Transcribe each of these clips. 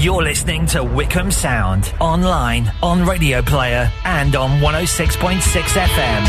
You're listening to Wycombe Sound online, on Radio Player, and on 106.6 FM.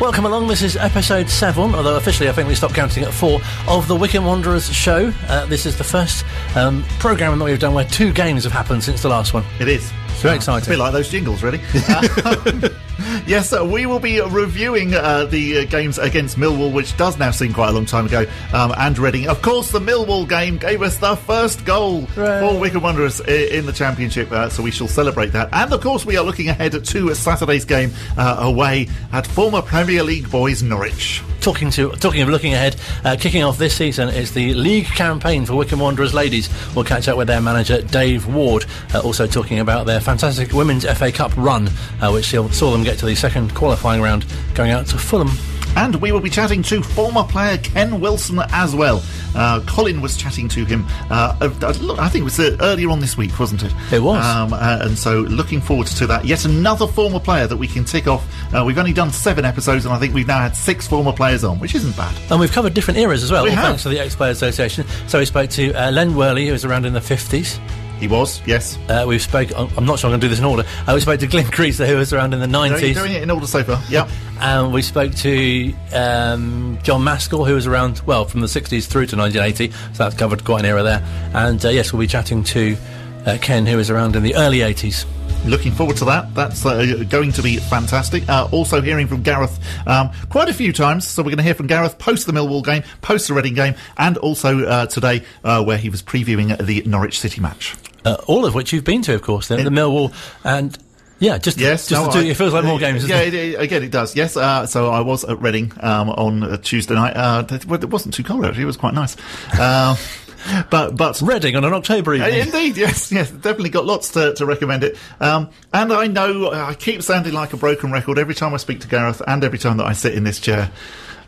Welcome along. This is episode seven, although officially I think we stopped counting at four of the Wycombe Wanderers show. Uh, this is the first um, programme that we've done where two games have happened since the last one. It is. It's very It's exciting. a bit like those jingles, really. Yes, uh, we will be reviewing uh, the uh, games against Millwall, which does now seem quite a long time ago, um, and Reading. Of course, the Millwall game gave us the first goal Hooray. for Wycombe Wanderers in the Championship, uh, so we shall celebrate that. And of course, we are looking ahead to Saturday's game uh, away at former Premier League boys Norwich. Talking to talking of looking ahead, uh, kicking off this season is the league campaign for Wycombe Wanderers ladies. We'll catch up with their manager Dave Ward. Uh, also talking about their fantastic women's FA Cup run, uh, which saw saw them get to the second qualifying round, going out to Fulham. And we will be chatting to former player Ken Wilson as well. Uh, Colin was chatting to him, uh, uh, I think it was uh, earlier on this week, wasn't it? It was. Um, uh, and so looking forward to that. Yet another former player that we can tick off. Uh, we've only done seven episodes, and I think we've now had six former players on, which isn't bad. And we've covered different eras as well, We thanks to the Ex-Players Association. So we spoke to uh, Len Worley, who was around in the 50s. He was, yes. Uh, we've spoke. I'm not sure I'm going to do this in order. Uh, we spoke to Glyn Creaser, who was around in the Are you 90s. doing it in order so far? Yeah. And we spoke to um, John Maskell, who was around, well, from the 60s through to 1980. So that's covered quite an era there. And uh, yes, we'll be chatting to uh, Ken, who was around in the early 80s. Looking forward to that. That's uh, going to be fantastic. Uh, also hearing from Gareth um, quite a few times. So we're going to hear from Gareth post the Millwall game, post the Reading game, and also uh, today uh, where he was previewing the Norwich City match. Uh, all of which you've been to, of course, the, the Millwall. And yeah, just, Yes, just no, two, I- it feels like more games, Yeah, it? again, it does. Yes, uh, so I was at Reading um, on uh, Tuesday night. Uh, it, wasn't too cold actually; it was quite nice. Uh, but but Reading on an October Uh, evening. Indeed, yes, yes, definitely got lots to, to recommend it. Um, and I know uh, I keep sounding like a broken record every time I speak to Gareth and every time that I sit in this chair.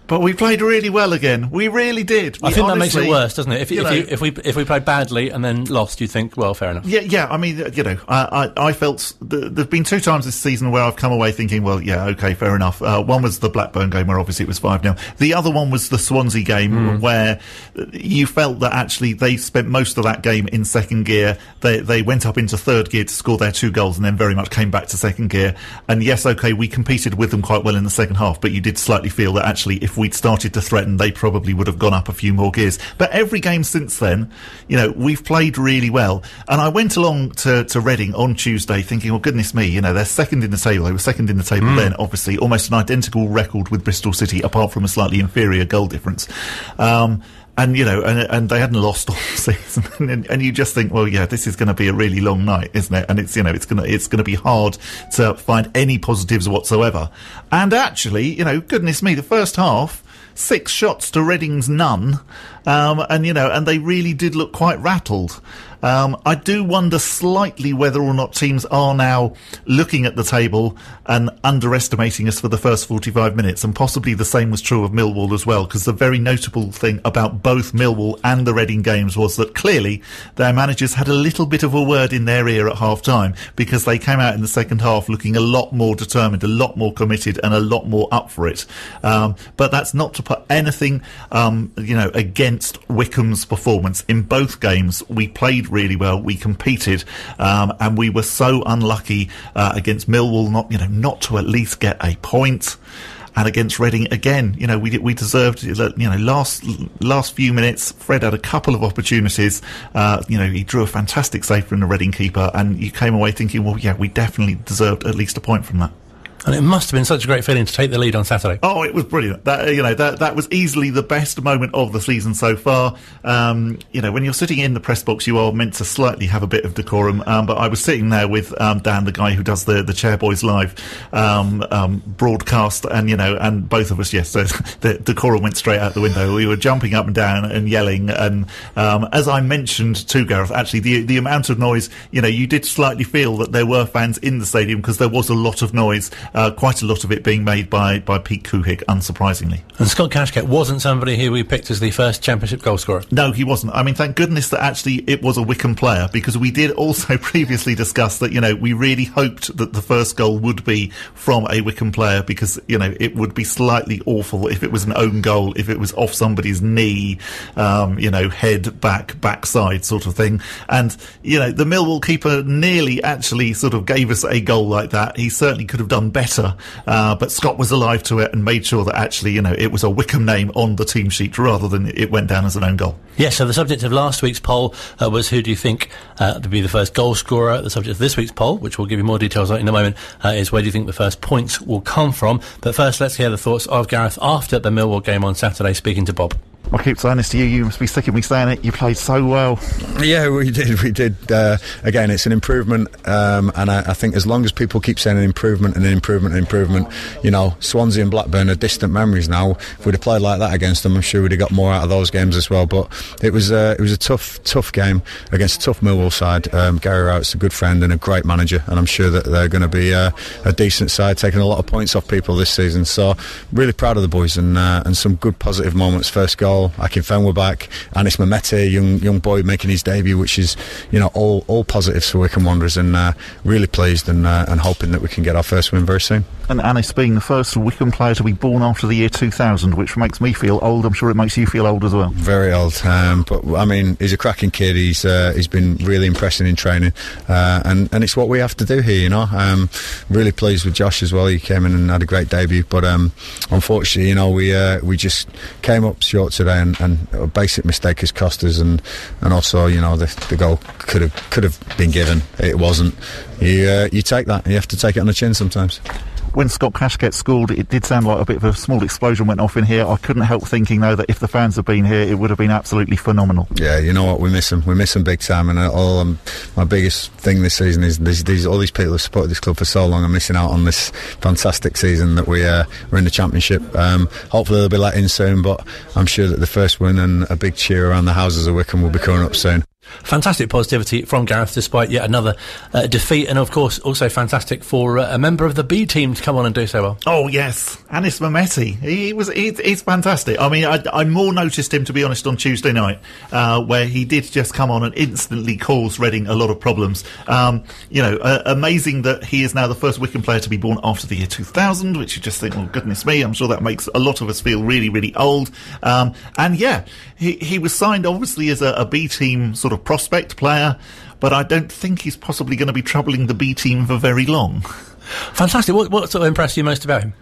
But we played really well again. We really did. I We think that makes it worse, doesn't it? If, you if, know- you, if we if we played badly and then lost, you think, well, fair enough. Yeah, yeah. I mean, uh, you know, I, I, I felt th- there've been two times this season where I've come away thinking, well, yeah, okay, fair enough. Uh, one was the Blackburn game where obviously it was five 0 The other one was the Swansea game where uh, you felt that actually they spent most of that game in second gear. They they went up into third gear to score their two goals and then very much came back to second gear. And yes, okay, we competed with them quite well in the second half, but you did slightly feel that actually if we'd started to threaten, they probably would have gone up a few more gears. But every game since then, you know, we've played really well. And I went along to, to Reading on Tuesday thinking, well, goodness me, you know, they're second in the table. They were second in the table then, obviously, almost an identical record with Bristol City, apart from a slightly inferior goal difference. Um, and you know, and, and they hadn't lost all season, and, and you just think, well, yeah, this is going to be a really long night, isn't it? And it's you know, it's gonna it's gonna be hard to find any positives whatsoever. And actually, you know, goodness me, the first half, six shots to Reading's none, um, and you know, and they really did look quite rattled. Um, I do wonder slightly whether or not teams are now looking at the table and underestimating us for the first 45 minutes, and possibly the same was true of Millwall as well, because the very notable thing about both Millwall and the Reading games was that clearly their managers had a little bit of a word in their ear at half time, because they came out in the second half looking a lot more determined, a lot more committed, and a lot more up for it. Um, but that's not to put anything, um, you know, against Wycombe's performance. In both games, we played really well, we competed, um, and we were so unlucky uh, against Millwall not, you know, not to at least get a point. And against Reading again, you know, we we deserved, you know, last last few minutes. Fred had a couple of opportunities. Uh, you know, he drew a fantastic save from the Reading keeper, and you came away thinking, well, yeah, we definitely deserved at least a point from that. And it must have been such a great feeling to take the lead on Saturday. Oh, it was brilliant. That uh, you know that that was easily the best moment of the season so far. Um, you know, when you're sitting in the press box, you are meant to slightly have a bit of decorum. Um, but I was sitting there with um, Dan, the guy who does the the Chairboys live um, um, broadcast, and you know, and both of us, yes, so the decorum went straight out the window. We were jumping up and down and yelling, and um, as I mentioned to Gareth, actually the the amount of noise, you know, you did slightly feel that there were fans in the stadium because there was a lot of noise uh, quite a lot of it being made by, by Pete Couhig, unsurprisingly. And Scott Kashket wasn't somebody who we picked as the first championship goal scorer. No, he wasn't. I mean, thank goodness that actually it was a Wycombe player because we did also previously discuss that, you know, we really hoped that the first goal would be from a Wycombe player because, you know, it would be slightly awful if it was an own goal, if it was off somebody's knee, um, you know, head, back, backside sort of thing. And, you know, the Millwall keeper nearly actually sort of gave us a goal like that. He certainly could have done better, uh, but Scott was alive to it and made sure that actually, you know, it was a Wycombe name on the team sheet rather than it went down as an own goal. Yes, so the subject of last week's poll uh, was who do you think uh, to be the first goal scorer? The subject of this week's poll, which we'll give you more details on in a moment, uh, is where do you think the first points will come from? But first, let's hear the thoughts of Gareth after the Millwall game on Saturday, speaking to Bob. I keep saying this to you. You must be sick of me saying it. You played so well. Yeah, we did. We did. Uh, again, it's an improvement, um, and I, I, think as long as people keep saying an improvement and an improvement and improvement, you know, Swansea and Blackburn are distant memories now. If we'd have played like that against them, I'm sure we'd have got more out of those games as well. But it was uh, it was a tough, tough game against a tough Millwall side. Um, Gary Rowett's a good friend and a great manager, and I'm sure that they're going to be uh, a decent side, taking a lot of points off people this season. So really proud of the boys and uh, and some good positive moments. First goal, Akinfenwa back, Anis Mehmeti, young young boy making his debut, which is you know all all positives for Wycombe Wanderers, and uh, really pleased and uh, and hoping that we can get our first win very soon. And Anis being the first Wycombe player to be born after the year 2000, which makes me feel old. I'm sure it makes you feel old as well. Very old, um, but I mean he's a cracking kid. He's uh, he's been really impressive in training, uh, and and it's what we have to do here. You know, um, really pleased with Josh as well. He came in and had a great debut, but um, unfortunately, you know, we uh, we just came up short today, and, and, a basic mistake has cost us, and and also you know the, the goal could have could have been given. It wasn't. You uh, you take that. You have to take it on the chin sometimes when Scott Kashket scored, it did sound like a bit of a small explosion went off in here. I couldn't help thinking, though, that if the fans had been here, it would have been absolutely phenomenal. Yeah, you know what? We miss them. We miss them big time. And all um, my biggest thing this season is these, these, all these people have supported this club for so long are missing out on this fantastic season that we uh, we're in the championship. Um, hopefully they'll be let in soon, but I'm sure that the first win and a big cheer around the houses of Wycombe will be coming up soon. Fantastic positivity from Gareth despite yet another uh, defeat, and of course, also fantastic for uh, a member of the B team to come on and do so well. Oh, yes. Anis Mehmeti. He was, he, he's fantastic. I mean, I, I, more noticed him, to be honest, on Tuesday night, uh, where he did just come on and instantly cause Reading a lot of problems. Um, you know, uh, amazing that he is now the first Wycombe player to be born after the year 2000, which you just think, oh, goodness me, I'm sure that makes a lot of us feel really, really old. Um, and yeah, he, he was signed obviously as a, a B team sort of prospect player, but I don't think he's possibly going to be troubling the B team for very long. Fantastic. What, what sort of impressed you most about him?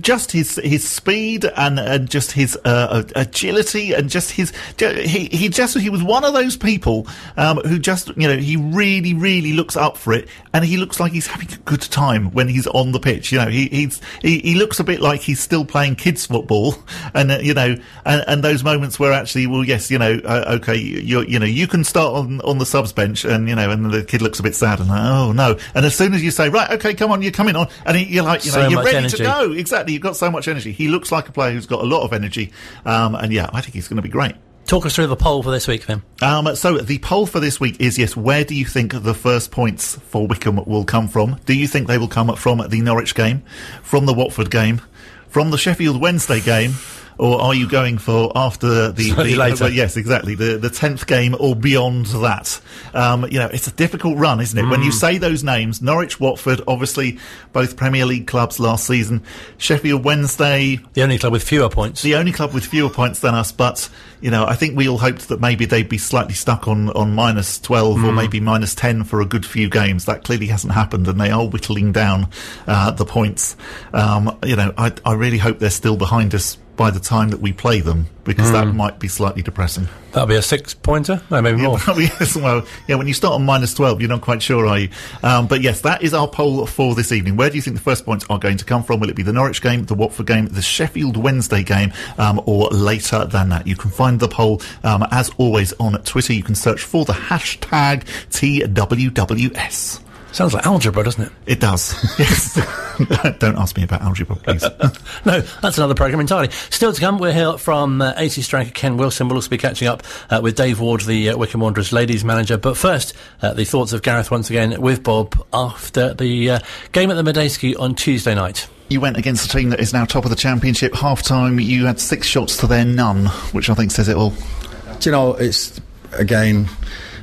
Just his his speed and, and just his uh, agility and just his he he just he was one of those people um, who just you know he really really looks up for it and he looks like he's having a good time when he's on the pitch. You know he he's he, he looks a bit like he's still playing kids football and uh, you know and, and those moments where actually well yes you know uh, okay you you know you can start on on the subs bench and you know and the kid looks a bit sad and oh no and as soon as you say right okay come on, you're coming on, and he, you're like, you know, so you're ready energy. to go. Exactly, you've got so much energy. He looks like a player who's got a lot of energy, um, and yeah, I think he's going to be great. Talk us through the poll for this week, then. Um, so the poll for this week is yes. Where do you think the first points for Wycombe will come from? Do you think they will come from the Norwich game, from the Watford game, from the Sheffield Wednesday game? Or are you going for after the, the later? Uh, yes, exactly the the tenth game or beyond that? Um, you know, it's a difficult run, isn't it? Mm. When you mm. say those names, Norwich, Watford, obviously both Premier League clubs last season. Sheffield Wednesday, the only club with fewer points, the only club with fewer points than us. But you know, I think we all hoped that maybe they'd be slightly stuck on on minus twelve mm. or maybe minus ten for a good few games. That clearly hasn't happened, and they are whittling down uh, the points. Um, you know, I I really hope they're still behind us by the time that we play them because mm. that hmm. might be slightly depressing. That'll be a six pointer, no, maybe yeah, more. yes, well, yeah, when you start on minus 12, you're not quite sure, are you? Um, but yes, that is our poll for this evening. Where do you think the first points are going to come from? Will it be the Norwich game, the Watford game, the Sheffield Wednesday game, um, or later than that? You can find the poll, um, as always, on Twitter. You can search for the hashtag TWWS. Sounds like algebra, doesn't it? It does. yes. Don't ask me about algebra, please. no, that's another programme entirely. Still to come, we're here from uh, AC striker Ken Wilson. We'll also be catching up uh, with Dave Ward, the uh, Wycombe Wanderers ladies manager. But first, uh, the thoughts of Gareth once again with Bob after the uh, game at the Madejski on Tuesday night. You went against a team that is now top of the championship. Half time, you had six shots to their none, which I think says it all. Do you know, it's again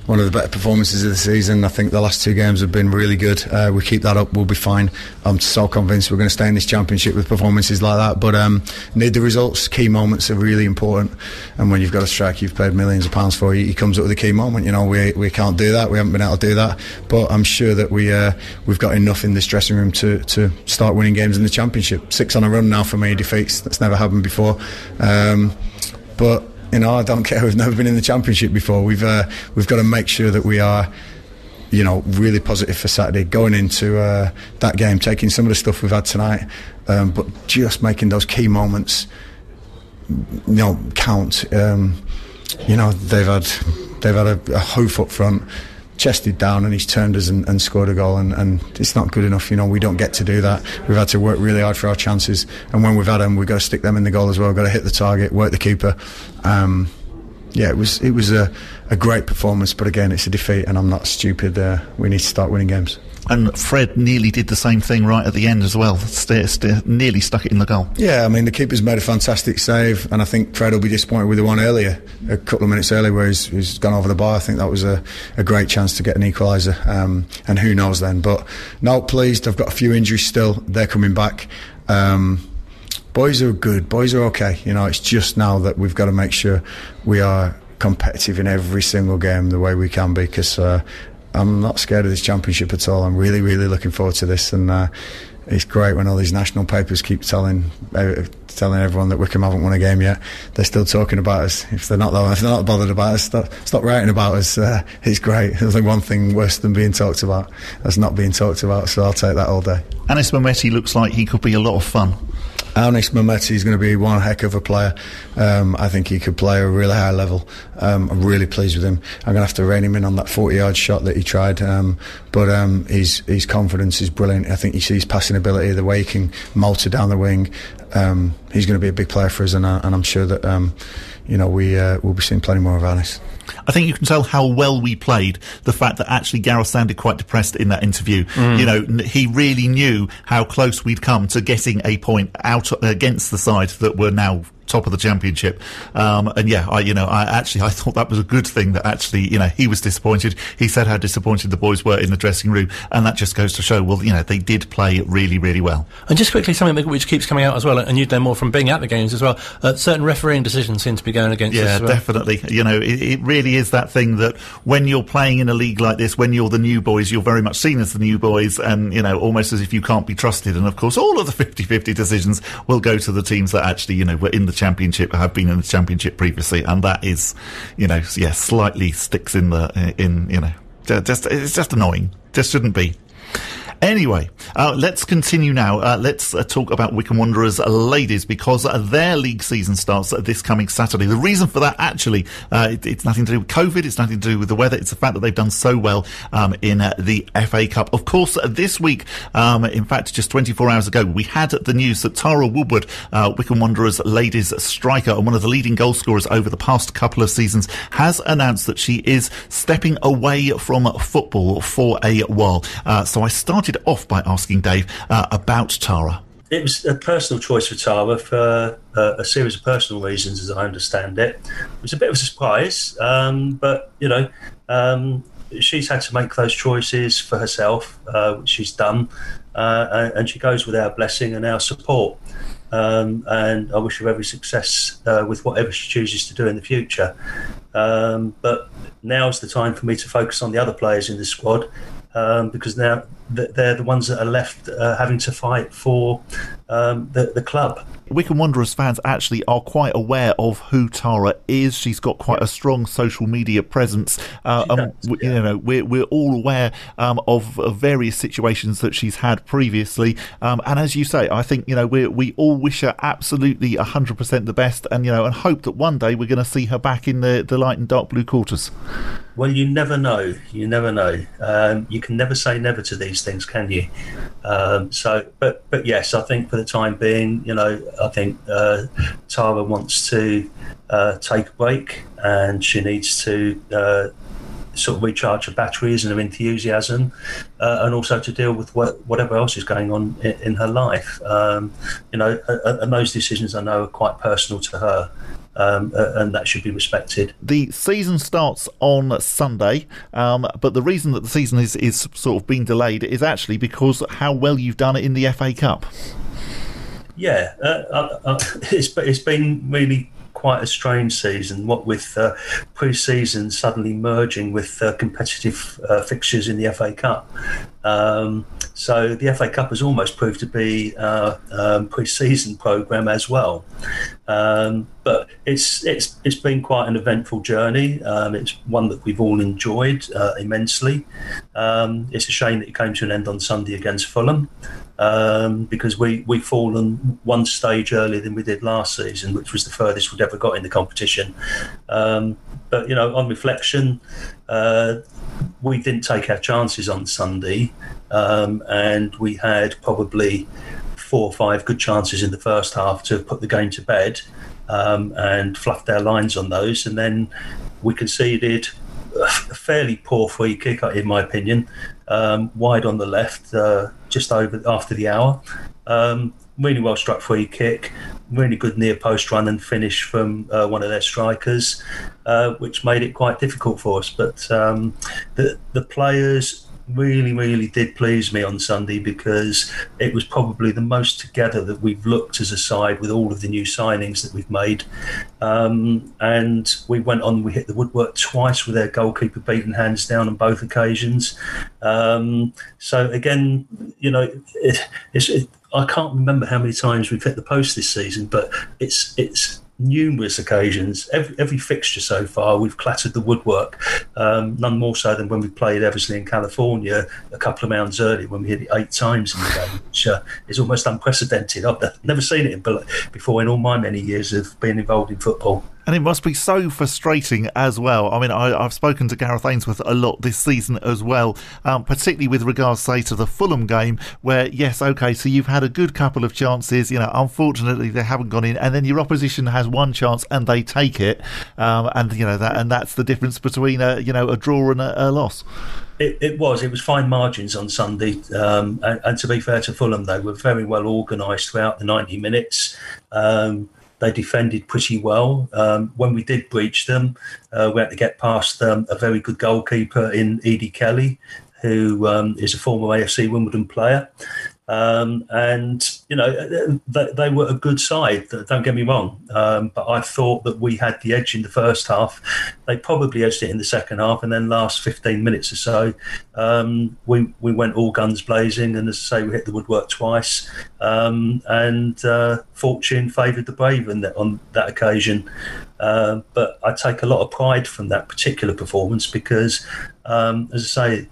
one of the better performances of the season. I think the last two games have been really good. Uh, we keep that up, we'll be fine. I'm so convinced we're going to stay in this championship with performances like that. But um, need the results. Key moments are really important. And when you've got a striker you've paid millions of pounds for, he comes up with a key moment. You know, we, we can't do that. We haven't been able to do that. But I'm sure that we uh, we've got enough in this dressing room to, to start winning games in the championship. Six on a run now for me defeats. That's never happened before. Um, but you know, I don't care. We've never been in the championship before. We've uh, we've got to make sure that we are, you know, really positive for Saturday. Going into uh, that game, taking some of the stuff we've had tonight, um, but just making those key moments, you know, count. Um, you know, they've had they've had a, a hoof up front chested down and he's turned us and, and scored a goal and, and, it's not good enough you know we don't get to do that. We've had to work really hard for our chances and when we've had them we've got to stick them in the goal as well got to hit the target work the keeper. Um, yeah it was it was a, a great performance but again it's a defeat and I'm not stupid uh, we need to start winning games and Fred nearly did the same thing right at the end as well. St- st- nearly stuck it in the goal. Yeah, I mean the keeper's made a fantastic save, and I think Fred will be disappointed with the one earlier, a couple of minutes earlier, where he's, he's gone over the bar. I think that was a, a great chance to get an equaliser, um, and who knows then. But no, pleased. I've got a few injuries still. They're coming back. Um, boys are good. Boys are okay. You know, it's just now that we've got to make sure we are competitive in every single game the way we can be because uh, I'm not scared of this championship at all. I'm really, really looking forward to this, and uh, it's great when all these national papers keep telling uh, telling everyone that Wycombe haven't won a game yet. They're still talking about us. If they're not, if they're not bothered about us, stop, stop writing about us. Uh, it's great. There's only one thing worse than being talked about. That's not being talked about. So I'll take that all day. Anis Mehmeti looks like he could be a lot of fun. Anis Mehmeti is going to be one heck of a player. Um, I think he could play a really high level. Um, I'm really pleased with him. I'm going to have to rein him in on that 40 yard shot that he tried. Um, but um, his, his confidence is brilliant. I think he sees passing ability, the way he can motor down the wing. Um, he's going to be a big player for us, and, I, and I'm sure that um, you know we uh, will be seeing plenty more of Anis. I think you can tell how well we played. The fact that actually Gareth sounded quite depressed in that interview. Mm. You know, he really knew how close we'd come to getting a point out against the side that were now top of the championship. Um, and yeah, I, you know, I actually, I thought that was a good thing that actually, you know, he was disappointed. He said how disappointed the boys were in the dressing room. And that just goes to show, well, you know, they did play really, really well. And just quickly, something which keeps coming out as well, and you'd know more from being at the games as well, uh, certain refereeing decisions seem to be going against Yeah, well. definitely. You know, it, it, really is that thing that when you're playing in a league like this, when you're the new boys, you're very much seen as the new boys and, you know, almost as if you can't be trusted. And of course, all of the 50-50 decisions will go to the teams that actually, you know, were in the championship, have been in the championship previously, and that is, you know, yeah, slightly sticks in the in you know, just it's just annoying. Just shouldn't be. Anyway, uh, let's continue now. Uh, let's uh, talk about Wycombe Wanderers ladies because their league season starts this coming Saturday. The reason for that, actually, uh, it, it's nothing to do with COVID. It's nothing to do with the weather. It's the fact that they've done so well um, in uh, the FA Cup. Of course, this week, um, in fact, just 24 hours ago, we had the news that Tara Woodward, uh, Wycombe Wanderers ladies striker and one of the leading goal scorers over the past couple of seasons, has announced that she is stepping away from football for a while. so I started started off by asking Dave uh, about Tara. It was a personal choice for Tara for uh, a series of personal reasons, as I understand it. It was a bit of a surprise, um, but you know, um, she's had to make those choices for herself, uh, which she's done, uh, and she goes with our blessing and our support. Um, and I wish her every success uh, with whatever she chooses to do in the future. Um, but now's the time for me to focus on the other players in the squad um, because now they're the ones that are left uh, having to fight for um, the, the club. Wycombe Wanderers fans actually are quite aware of who Tara is. She's got quite a strong social media presence. Uh, does, yeah. You know, we're, we're all aware um, of, of, various situations that she's had previously. Um, and as you say, I think, you know, we we all wish her absolutely 100% the best and, you know, and hope that one day we're going to see her back in the, the light and dark blue quarters. Well, you never know. You never know. Um, you can never say never to these things, can you? Um, so, but but yes, I think for the time being, you know, I think uh, Tara wants to uh, take a break, and she needs to. Uh, sort of recharge her batteries and her enthusiasm, uh, and also to deal with what, whatever else is going on in, in her life. Um, you know, and those decisions I know are quite personal to her um, and that should be respected. The season starts on Sunday, um, but the reason that the season is, is sort of being delayed is actually because how well you've done it in the FA Cup. Yeah, uh, uh, uh it's, it's been really quite a strange season. What with uh, pre-season suddenly merging with uh, competitive uh, fixtures in the FA Cup, um, so the FA Cup has almost proved to be a um, pre-season program as well. Um, but it's it's it's been quite an eventful journey. Um, it's one that we've all enjoyed uh, immensely. Um, it's a shame that it came to an end on Sunday against Fulham um, because we we've fallen one stage earlier than we did last season, which was the furthest we'd ever got in the competition. But you know, on reflection, uh, we didn't take our chances on Sunday, um, and we had probably four or five good chances in the first half to put the game to bed um, and fluffed our lines on those. And then we conceded a fairly poor free kick, in my opinion, um, wide on the left, uh, just over after the hour. Um, really well struck free kick, really good near post run and finish from uh, one of their strikers, uh, which made it quite difficult for us. But um, the the players really, really did please me on Sunday because it was probably the most together that we've looked as a side with all of the new signings that we've made. Um, and we went on, we hit the woodwork twice with their goalkeeper beating hands down on both occasions. Um, so again, you know, it, it, I can't remember how many times we've hit the post this season, but it's it's numerous occasions. Every, every fixture so far, we've clattered the woodwork. Um, none more so than when we played Eversley in California a couple of rounds earlier when we hit it eight times in the game, which uh, is almost unprecedented. I've never seen it before in all my many years of being involved in football. And it must be so frustrating as well. I mean, I, have spoken to Gareth Ainsworth a lot this season as well, um, particularly with regards, say, to the Fulham game, where, yes, okay, so you've had a good couple of chances. You know, unfortunately, they haven't gone in, and then your opposition has one chance and they take it, um, and you know that, and that's the difference between a you know a draw and a, a loss. It, it, was. It was fine margins on Sunday. Um, and, and, to be fair to Fulham, they were very well organised throughout the 90 minutes. Um, they defended pretty well. Um, when we did breach them, uh, we had to get past um, a very good goalkeeper in Edie Kelly, who um, is a former AFC Wimbledon player. Um, and you know they, they, were a good side. Don't get me wrong, um, but I thought that we had the edge in the first half. They probably edged it in the second half, and then last fifteen minutes or so, um, we we went all guns blazing. And as I say, we hit the woodwork twice, um, and uh, fortune favoured the brave on that, on that occasion. Uh, but I take a lot of pride from that particular performance because, um, as I say,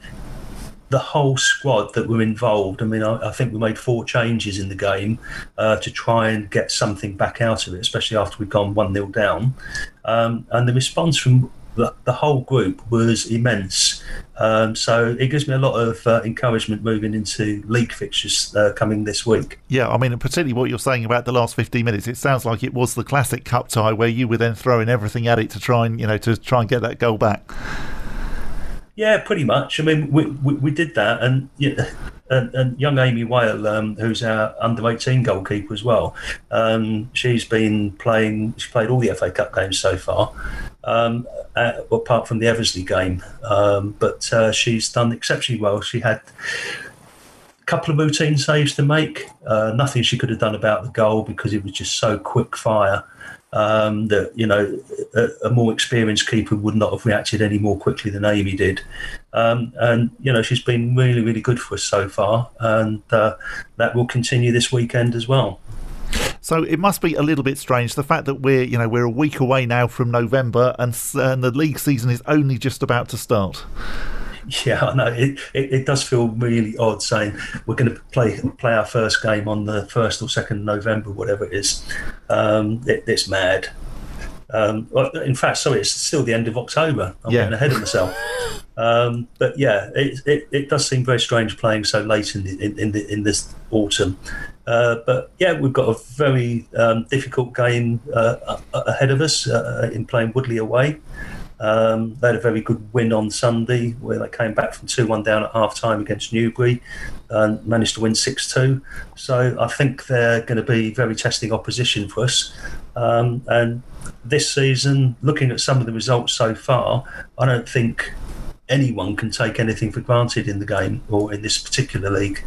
the whole squad that were involved. I mean, I, I think we made four changes in the game uh, to try and get something back out of it, especially after we'd gone 1 0 down. Um, and the response from the, the, whole group was immense. Um, so it gives me a lot of uh, encouragement moving into league fixtures uh, coming this week. Yeah, I mean, particularly what you're saying about the last 15 minutes, it sounds like it was the classic cup tie where you were then throwing everything at it to try and, you know, to try and get that goal back. Yeah, pretty much. I mean, we, we, we did that, and, and, and young Amy Whale, um, who's our under eighteen goalkeeper as well, um, she's been playing. She's played all the FA Cup games so far, um, uh, apart from the Eversley game. Um, but uh, she's done exceptionally well. She had a couple of routine saves to make. Uh, nothing she could have done about the goal because it was just so quick fire um, that you know a, a, more experienced keeper would not have reacted any more quickly than Amy did. Um, and you know she's been really really good for us so far, and uh, that will continue this weekend as well. So it must be a little bit strange the fact that we're you know we're a week away now from November and, and the league season is only just about to start. Yeah, I know. It, it, it, does feel really odd saying we're going to play play our first game on the first or second November, whatever it is. Um, it, it's mad. Um, in fact, sorry, it's still the end of October. I'm Yeah. getting ahead of myself. um, but yeah, it, it, it does seem very strange playing so late in the, in, in, the, in this autumn. Uh, but yeah, we've got a very um, difficult game uh, ahead of us uh, in playing Woodley away. Um, they had a very good win on Sunday where they came back from 2 1 down at half time against Newbury and managed to win 6 2. So I think they're going to be very testing opposition for us. Um, and this season, looking at some of the results so far, I don't think anyone can take anything for granted in the game or in this particular league.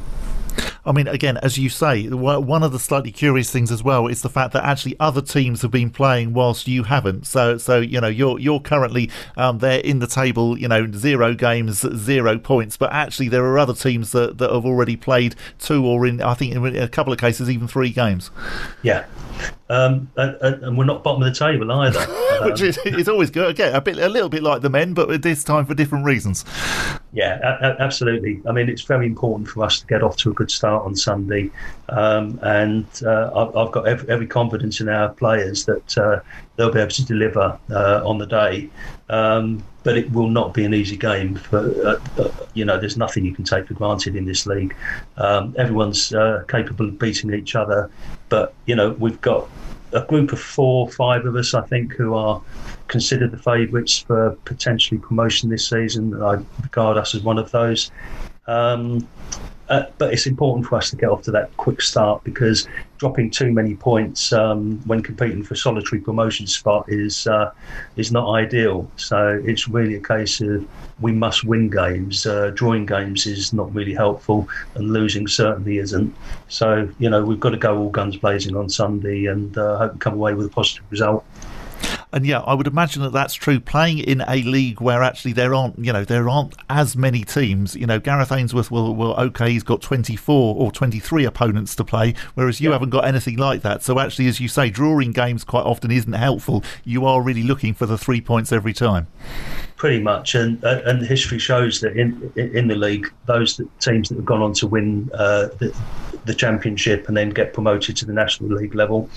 I mean, again, as you say, one of the slightly curious things as well is the fact that actually other teams have been playing whilst you haven't. So, so you know, you're you're currently um, there in the table, you know, zero games, zero points. But actually, there are other teams that, that have already played two or in, I think, in a couple of cases, even three games, Yeah. Um, and, and we're not bottom of the table either. Which is, is always good. Again, a bit, a little bit like the men, but this time for different reasons. Yeah, a- a- absolutely. I mean, it's very important for us to get off to a good start on Sunday, um, and uh, I've, got every, every confidence in our players that uh, they'll be able to deliver uh, on the day. Um, but it will not be an easy game. For uh, uh, you know, there's nothing you can take for granted in this league. Um, everyone's uh, capable of beating each other, but you know, we've got a group of four, five of us, I think, who are considered the favourites for potentially promotion this season. I regard us as one of those. Um, uh, but it's important for us to get off to that quick start because dropping too many points um, when competing for solitary promotion spot is uh, is not ideal. So it's really a case of we must win games. Uh, drawing games is not really helpful, and losing certainly isn't. So you know we've got to go all guns blazing on Sunday and uh, hope to come away with a positive result. And yeah, I would imagine that that's true. Playing in a league where actually there aren't, you know, there aren't as many teams. You know, Gareth Ainsworth will, will okay, he's got 24 or 23 opponents to play, whereas you haven't got anything like that. So actually, as you say, drawing games quite often isn't helpful. You are really looking for the three points every time. Pretty much, and uh, and history shows that in in the league, those teams that have gone on to win uh, the, the championship and then get promoted to the national league level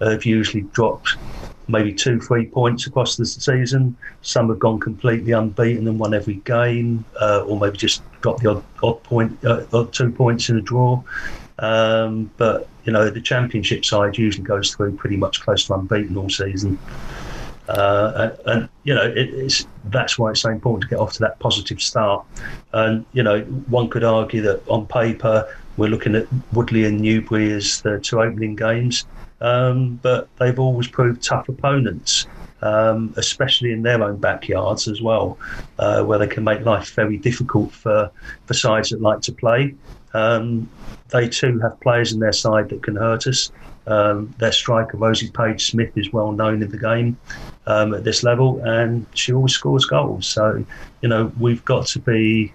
have usually dropped maybe two, three points across the season. Some have gone completely unbeaten and won every game, uh, or maybe just got the odd, odd point, uh, odd two points in a draw. Um, but you know, the championship side usually goes through pretty much close to unbeaten all season. Uh, and, and you know it, it's that's why it's so important to get off to that positive start. And you know, one could argue that on paper we're looking at Woodley and Newbury as the two opening games, um, but they've always proved tough opponents. Um, especially in their own backyards as well, uh, where they can make life very difficult for, for sides that like to play. Um, they too have players in their side that can hurt us. Um, their striker, Rosie Page Smith, is well known in the game um, at this level, and she always scores goals. So, you know, we've got to be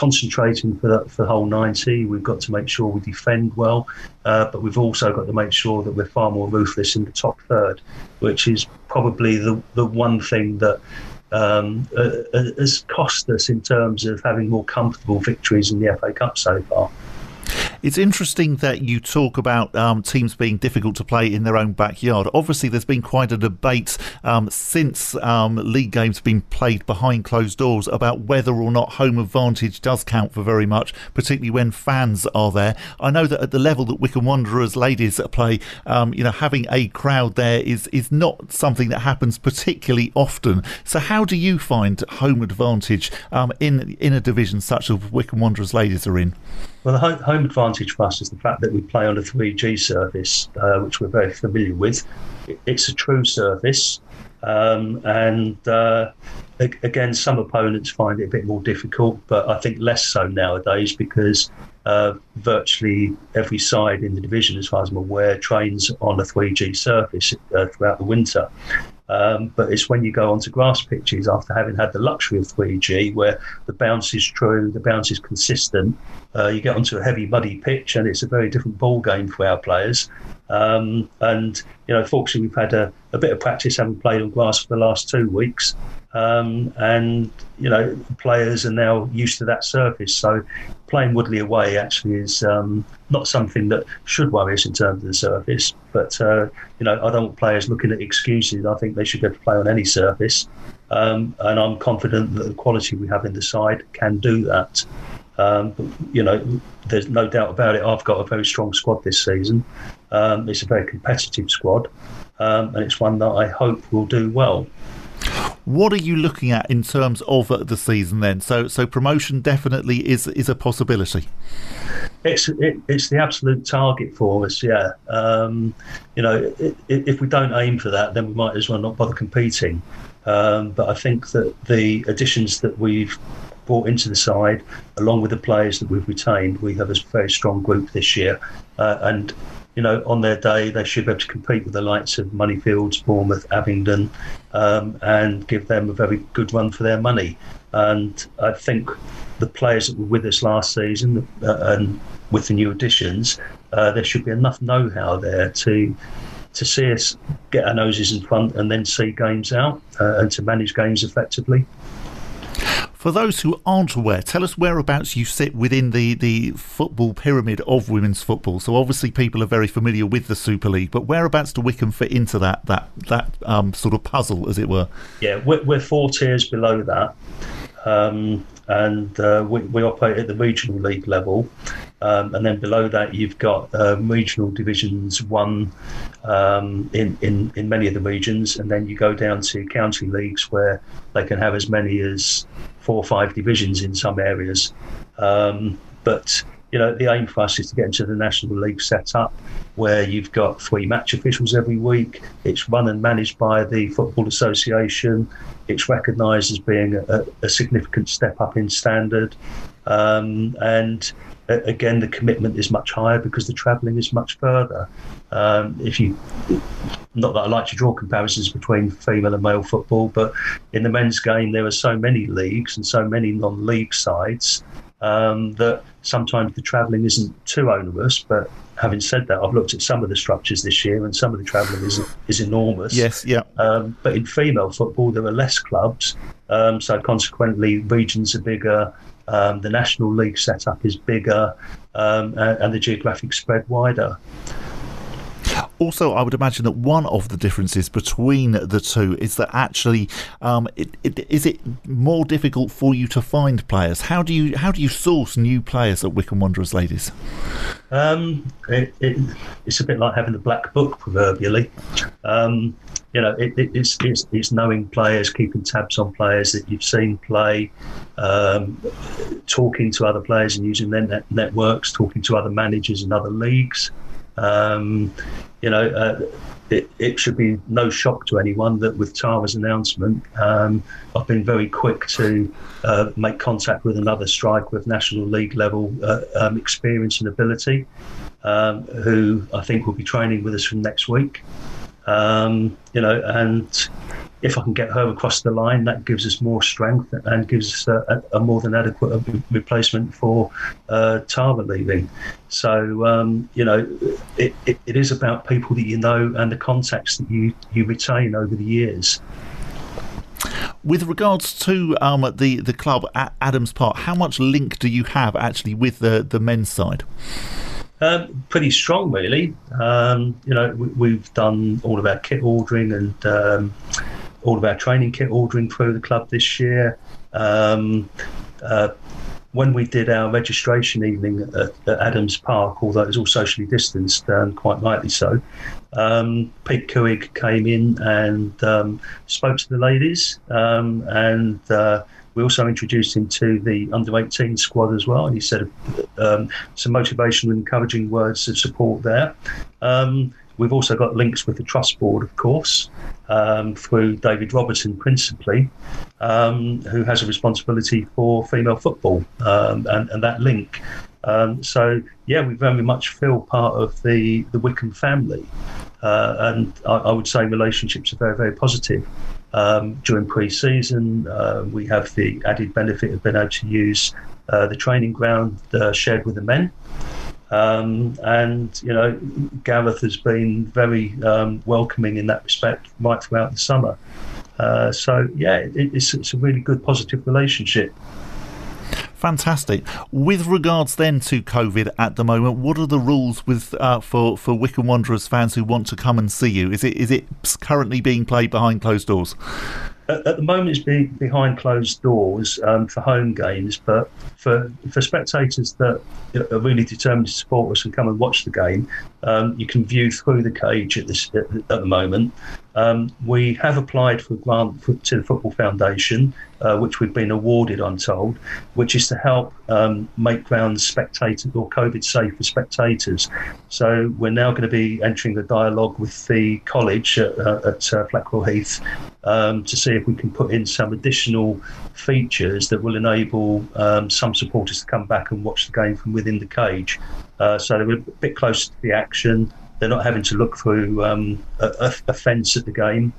concentrating for the, for the whole 90. We've got to make sure we defend well, uh, but we've also got to make sure that we're far more ruthless in the top third, which is probably the, the one thing that um, uh, uh, has cost us in terms of having more comfortable victories in the FA Cup so far. It's interesting that you talk about um, teams being difficult to play in their own backyard. Obviously, there's been quite a debate um, since um, league games have been played behind closed doors about whether or not home advantage does count for very much, particularly when fans are there. I know that at the level that Wycombe Wanderers ladies play, um, you know, having a crowd there is is not something that happens particularly often. So, how do you find home advantage um, in in a division such as Wycombe Wanderers ladies are in? Well, the home, advantage for us is the fact that we play on a 3G surface, uh, which we're very familiar with. It's a true surface, um, and uh, again, some opponents find it a bit more difficult, but I think less so nowadays because uh, virtually every side in the division, as far as I'm aware, trains on a 3G surface uh, throughout the winter. Um, but it's when you go onto grass pitches after having had the luxury of 3G, where the bounce is true, the bounce is consistent. Uh, you get onto a heavy, muddy pitch, and it's a very different ball game for our players. Um, and you know, fortunately, we've had a, a bit of practice having played on grass for the last two weeks. Um, and you know, players are now used to that surface. So playing Woodley away actually is um, not something that should worry us in terms of the surface. But uh, you know, I don't want players looking at excuses. I think they should be able to play on any surface. Um, and I'm confident that the quality we have in the side can do that. Um, but, you know, there's no doubt about it. I've got a very strong squad this season. Um, it's a very competitive squad, um, and it's one that I hope will do well. What are you looking at in terms of the season then? So, so promotion definitely is is a possibility. It's it, it's the absolute target for us. Yeah, um, you know, it, it, if we don't aim for that, then we might as well not bother competing. Um, but I think that the additions that we've brought into the side, along with the players that we've retained, we have a very strong group this year, uh, and you know, on their day, they should be able to compete with the likes of Moneyfields, Bournemouth, Abingdon, um, and give them a very good run for their money. And I think the players that were with us last season uh, and with the new additions, uh, there should be enough know-how there to to see us get our noses in front and then see games out uh, and to manage games effectively. For those who aren't aware, tell us whereabouts you sit within the, the football pyramid of women's football. So obviously people are very familiar with the Super League, but whereabouts do Wycombe fit into that that that um, sort of puzzle, as it were? Yeah, we're, we're four tiers below that. Um, and uh, we, we, operate at the regional league level. Um, and then below that, you've got uh, regional divisions one um, in, in, in many of the regions, and then you go down to county leagues where they can have as many as four or five divisions in some areas. Um, but you know, the aim for us is to get into the National League setup where you've got three match officials every week. It's run and managed by the Football Association. It's recognised as being a, a, significant step up in standard. Um, and again, the commitment is much higher because the travelling is much further. Um, if you, not that I like to draw comparisons between female and male football, but in the men's game, there are so many leagues and so many non league sides um, that sometimes the travelling isn't too onerous. But having said that, I've looked at some of the structures this year, and some of the travelling is is enormous. Yes, yeah. Um, but in female football, there are less clubs, um, so consequently, regions are bigger. Um, the national league setup is bigger, um, and, and the geographic spread wider. Also, I would imagine that one of the differences between the two is that actually, um, it, it, is it more difficult for you to find players? How do you how do you source new players at Wycombe Wanderers ladies? Um, it, it's a bit like having the black book, proverbially. Um, you know, it's, it's it's knowing players, keeping tabs on players that you've seen play, um, talking to other players and using their net- networks, talking to other managers in other leagues. Um, you know, uh, it, it, should be no shock to anyone that with Tara's announcement, um, I've been very quick to uh, make contact with another striker with National League level uh, um, experience and ability, um, who I think will be training with us from next week. Um, you know, and if I can get her across the line, that gives us more strength and gives us a, a more than adequate replacement for uh, Tara leaving. So, um, you know, it, it, it is about people that you know and the contacts that you, you retain over the years. With regards to um, the the club at Adams Park, how much link do you have actually with the, the men's side? Um, pretty strong, really. Um, you know, we, have done all of our kit ordering and um, all of our training kit ordering through the club this year. Um, uh, when we did our registration evening at, at, Adams Park, although it was all socially distanced and quite rightly so, um, Pete Couhig came in and um, spoke to the ladies, um, and uh, we also introduced him to the under 18 squad as well. And he said um, some motivational encouraging words of support there. Um, we've also got links with the Trust Board, of course um, through David Robertson principally, um, who has a responsibility for female football um, and, and, that link. Um, so yeah, we very much feel part of the the Wycombe family, uh, and I, I, would say relationships are very very positive. Um, during pre-season, uh, we have the added benefit of being able to use uh, the training ground uh, shared with the men. Um, and you know, Gareth has been very um, welcoming in that respect right throughout the summer. Uh, so yeah, it, it's, it's a really good positive relationship. Fantastic. With regards then to COVID at the moment, what are the rules with uh, for for Wycombe Wanderers fans who want to come and see you? Is it is it currently being played behind closed doors? At, at the moment, it's being behind closed doors um, for home games, but for for spectators that are really determined to support us and come and watch the game, um, you can view through the cage at this at, at the moment. Um, we have applied for a grant for, to the Football Foundation, uh, which we've been awarded, I'm told, which is to help um, make grounds spectator or COVID safe for spectators. So we're now going to be entering a dialogue with the college at, uh, at uh, Flackwell Heath um, to see if we can put in some additional features that will enable um, some supporters to come back and watch the game from within the cage. Uh, so they're a bit closer to the action they're not having to look through um, a, a, fence at the game,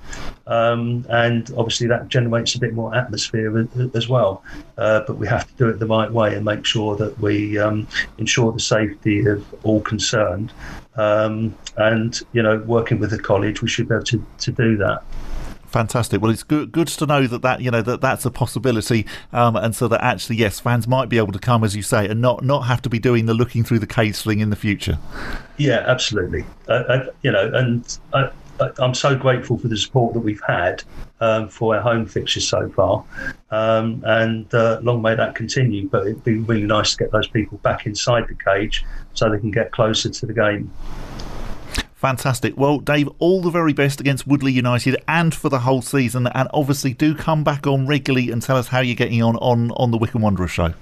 um, and obviously that generates a bit more atmosphere as well. Uh, but we have to do it the right way and make sure that we um, ensure the safety of all concerned. Um, and you know, working with the college, we should be able to, to do that. Fantastic. Well, it's good good to know that that you know that that's a possibility, um, and so that actually yes, fans might be able to come as you say, and not not have to be doing the looking through the cage thing in the future. Yeah, absolutely. Uh, I, you know, and I, I'm so grateful for the support that we've had um, for our home fixtures so far, um, and uh, long may that continue. But it'd be really nice to get those people back inside the cage so they can get closer to the game. Fantastic. Well, Dave, all the very best against Woodley United and for the whole season. And obviously, do come back on regularly and tell us how you're getting on on, on the Wycombe Wanderers show.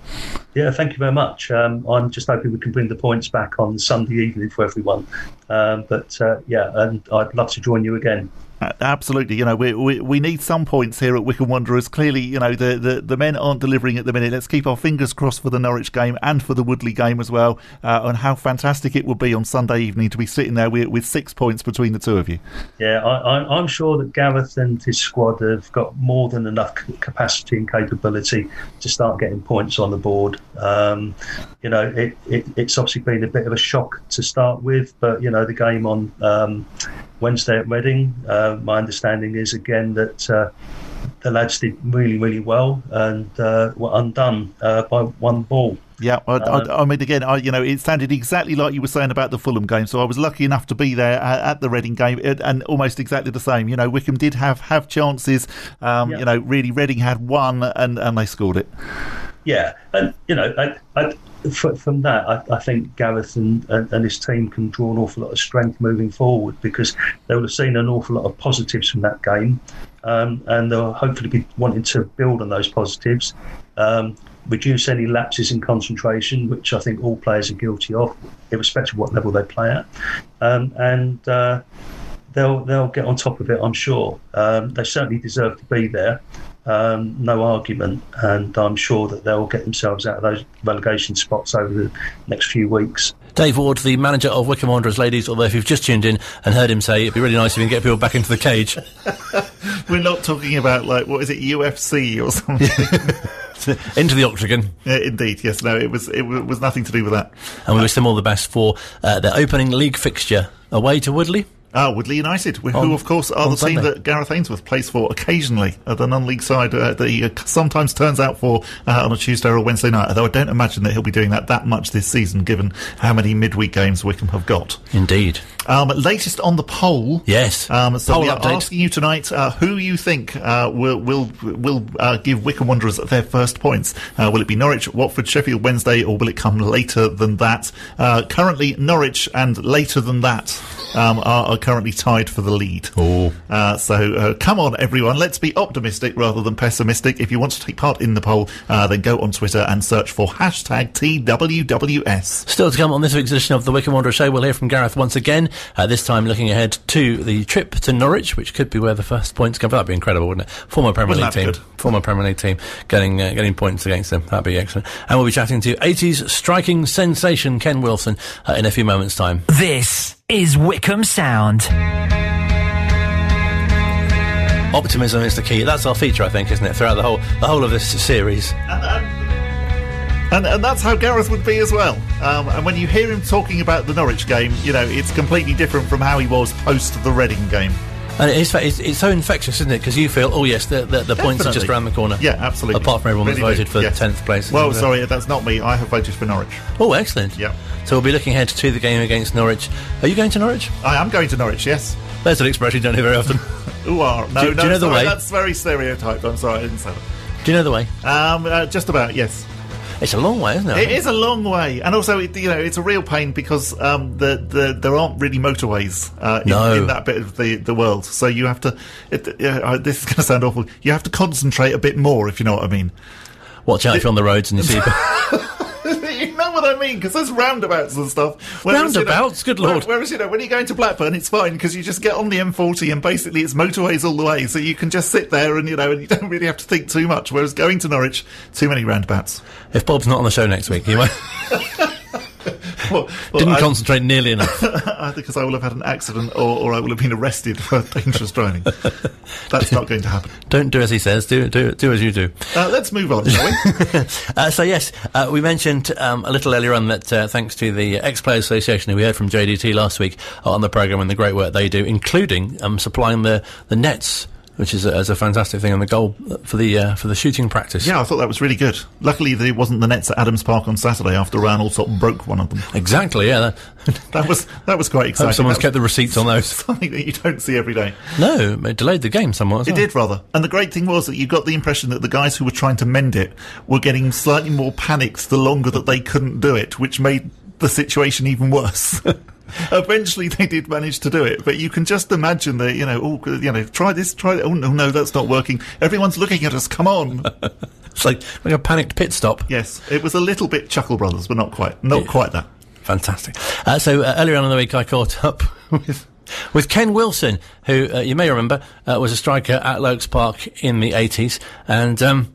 Yeah, thank you very much. Um, I'm just hoping we can bring the points back on Sunday evening for everyone. Um, but uh, yeah, and I'd love to join you again. Absolutely, you know we, we we need some points here at Wycombe Wanderers. Clearly, you know the, the, the men aren't delivering at the minute. Let's keep our fingers crossed for the Norwich game and for the Woodley game as well. Uh, and how fantastic it would be on Sunday evening to be sitting there with, with six points between the two of you. Yeah, I, am sure that Gareth and his squad have got more than enough capacity and capability to start getting points on the board. Um, you know, it, it, it's obviously been a bit of a shock to start with, but you know the game on um, Wednesday at Reading. Uh, my understanding is again that uh, the lads did really, really well and uh, were undone uh, by one ball. Yeah, I, I, uh, I, mean, again, I, you know, it sounded exactly like you were saying about the Fulham game. So I was lucky enough to be there at, at the Reading game, and almost exactly the same. You know, Wycombe did have have chances. Um, yeah. You know, really, Reading had one, and and they scored it. Yeah, and you know, I, from that, I, I think Gareth and, and, and, his team can draw an awful lot of strength moving forward because they will have seen an awful lot of positives from that game, um, and they'll hopefully be wanting to build on those positives, um, reduce any lapses in concentration, which I think all players are guilty of, irrespective of what level they play at, um, and. Uh, they'll they'll get on top of it. I'm sure. Um, they certainly deserve to be there um, no argument, and I'm sure that they'll get themselves out of those relegation spots over the next few weeks. Dave Ward, the manager of Wycombe Wanderers Ladies, although if you've just tuned in and heard him say it'd be really nice if we can get people back into the cage. We're not talking about, like, what is it, UFC or something? into the octagon. Yeah, indeed, yes. No, it was it was nothing to do with that. And we wish them all the best for uh, their opening league fixture away to Woodley. Ah, Woodley United, who, on, of course, are the Sunday. team that Gareth Ainsworth plays for occasionally at the non-league side uh, that he uh, sometimes turns out for uh, on a Tuesday or a Wednesday night. Although I don't imagine that he'll be doing that that much this season, given how many midweek games Wycombe have got. Indeed. Um, latest on the poll. Yes. Um, so poll we are update. asking you tonight uh, who you think uh, will will will uh, give Wycombe Wanderers their first points. will it be Norwich, Watford, Sheffield Wednesday, or will it come later than that? currently, Norwich and later than that um, are, are currently tied for for the lead. Oh. Uh, so uh, come on, everyone. Let's be optimistic rather than pessimistic. If you want to take part in the poll, uh, then go on Twitter and search for hashtag TWWS. Still to come on this week's edition of the Wycombe Wanderer Show, we'll hear from Gareth once again, uh, this time looking ahead to the trip to Norwich, which could be where the first points come. That'd be incredible, wouldn't it? Former Premier League team. Good? Former Premier League team getting, uh, getting points against them. That'd be excellent. And we'll be chatting to 80s striking sensation Ken Wilson uh, in a few moments' time. This is Wycombe Sound. Optimism is the key. That's our feature, I think, isn't it? Throughout the whole the whole of this series. And, and that's how Gareth would be as well. Um, and when you hear him talking about the Norwich game, you know, it's completely different from how he was post the Reading game. And it's, it's, it's so infectious, isn't it? Because you feel, oh yes, the, the, the points are just around the corner. Yeah, absolutely. Apart from everyone that's Really do, voted for yes. 10th place. Well, sorry, that's not me. I have voted for Norwich. Oh, excellent. Yep. So we'll be looking ahead to the game against Norwich. Are you going to Norwich? I am going to Norwich, yes. There's an expression you don't hear very often. Ooh, ah. No, Do you- no, do you know the way? That's very stereotyped. I'm sorry, I didn't say that. Do you know the way? Um, uh, just about, yes. It's a long way, isn't it? It is a long way, and also, it, you know, it's a real pain because um, the, the there aren't really motorways uh, in, No. in that bit of the, the world. So you have to. It, uh, this is going to sound awful. You have to concentrate a bit more, if you know what I mean. Watch out if you're on the roads and you see what I mean? Because there's roundabouts and stuff. you know- Roundabouts? Good lord. Whereas you know, when you go into Blackburn, it's fine because you just get on the M40 and basically it's motorways all the way, so you can just sit there and you know, and you don't really have to think too much. Whereas going to Norwich, too many roundabouts. if Bob's not on the show next week, he won't, Well, well, didn't I- concentrate nearly enough. Either because I will have had an accident or, or I will have been arrested for dangerous driving. That's not going to happen. don't do as he says. Do do do as you do. Uh, let's move on, shall we? Uh, so yes, uh, we mentioned um, a little earlier on that uh, thanks to the Ex Players Association, who we heard from JDT last week on the program and the great work they do, including um, supplying the the nets. Which is a, is a fantastic thing, and the goal for the uh, for the shooting practice. yeah, I thought that was really good. Luckily, it wasn't the nets at Adams Park on Saturday after Ryan Allsop broke one of them. exactly. Yeah, that, That was that was quite exciting. hope someone's That kept the receipts on those. something that you don't see every day. No, it delayed the game somewhat. It well. did rather. And the great thing was that you got the impression that the guys who were trying to mend it were getting slightly more panicked the longer that they couldn't do it, which made the situation even worse. Eventually, they did manage to do it, but you can just imagine that you know, oh, you know, try this, try that. Oh no, no, that's not working. Everyone's looking at us. Come on. It's like, like a panicked pit stop. yes, it was a little bit Chuckle Brothers, but not quite, not quite that. Fantastic. Uh, so uh, earlier on in the week, I caught up with with Ken Wilson, who uh, you may remember uh, was a striker at Loakes Park in the eighties, and. Um,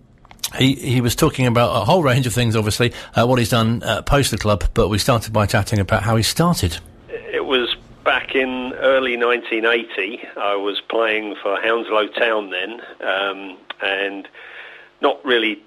he, he was talking about a whole range of things, obviously, uh, what he's done uh, post the club, but we started by chatting about how he started. It was back in early 1980. I was playing for Hounslow Town then, um, and not really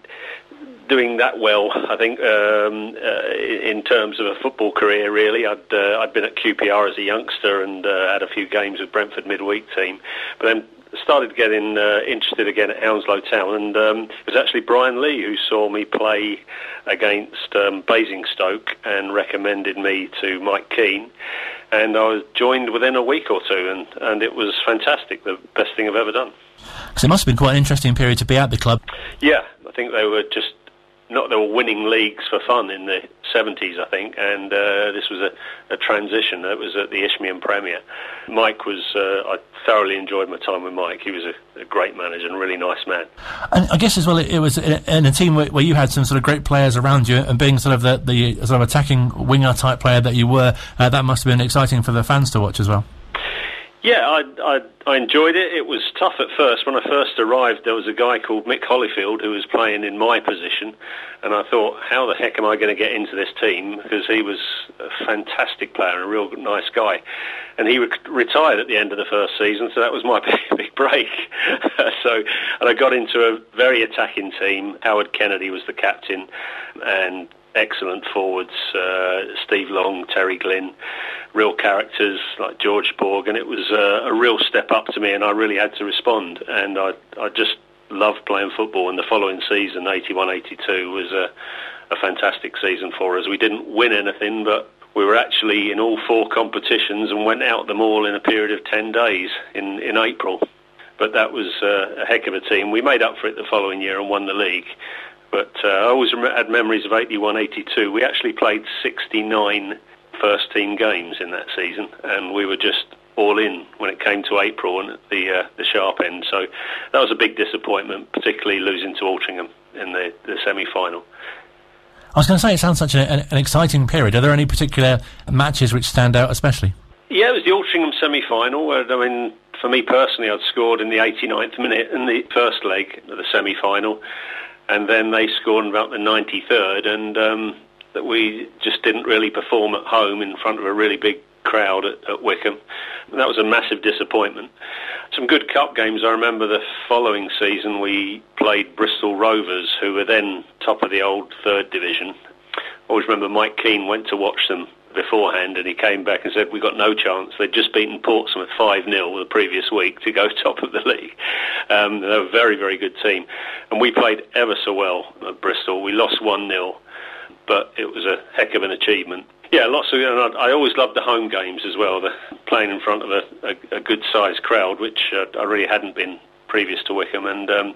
doing that well. I think um, uh, in terms of a football career, really, I'd uh, I'd been at QPR as a youngster and uh, had a few games with Brentford midweek team, but then started getting uh, interested again at Hounslow Town, and um, it was actually Brian Lee who saw me play against um, Basingstoke and recommended me to Mike Keen, and I was joined within a week or two, and, and it was fantastic, the best thing I've ever done. Because it must have been quite an interesting period to be at the club. Yeah, I think they were just not they were winning leagues for fun in the 70s, I think, and uh, this was a, a transition. It was at the Isthmian Premier. Mike was, uh, I thoroughly enjoyed my time with Mike. He was a, a great manager and a really nice man. And I guess as well, it, it was in in a team where, where you had some sort of great players around you, and being sort of the, the sort of attacking winger type player that you were, uh, that must have been exciting for the fans to watch as well. Yeah, I, I, I enjoyed it. It was tough at first. When I first arrived, there was a guy called Mick Hollyfield who was playing in my position, and I thought, how the heck am I going to get into this team? Because he was a fantastic player and a real nice guy. And he re- retired at the end of the first season, so that was my big, big break. so, and I got into a very attacking team. Howard Kennedy was the captain, and excellent forwards, uh, Steve Long, Terry Glynn, real characters like George Borg, and it was uh, a real step up to me, and I really had to respond, and I, I just loved playing football, and the following season, 81-82, was a, a fantastic season for us. We didn't win anything, but we were actually in all four competitions and went out them all in a period of 10 days in, in April. But that was uh, a heck of a team. We made up for it the following year and won the league. But uh, I always rem- had memories of 81, 82. We actually played 69 first team games in that season, and we were just all in when it came to April and the uh, the sharp end. So that was a big disappointment, particularly losing to Altrincham in the, the semi final. I was going to say, it sounds such an, an, an exciting period. Are there any particular matches which stand out especially? Yeah, it was the Altrincham semi-final. I mean, for me personally, I'd scored in the 89th minute in the first leg of the semi-final, and then they scored about the 93rd, and um, that we just didn't really perform at home in front of a really big crowd at, at Wycombe. And that was a massive disappointment. Some good cup games. I remember the following season we played Bristol Rovers, who were then top of the old third division. I always remember Mike Keen went to watch them beforehand, and he came back and said "We've got no chance. They'd just beaten Portsmouth five 0 the previous week to go top of the league. Um, they're a very very good team, and we played ever so well at Bristol. We lost one 0 but it was a heck of an achievement. Yeah, lots of. And I, I always loved the home games as well. The playing in front of a, a, a good-sized crowd, which uh, I really hadn't been previous to Wycombe, and um,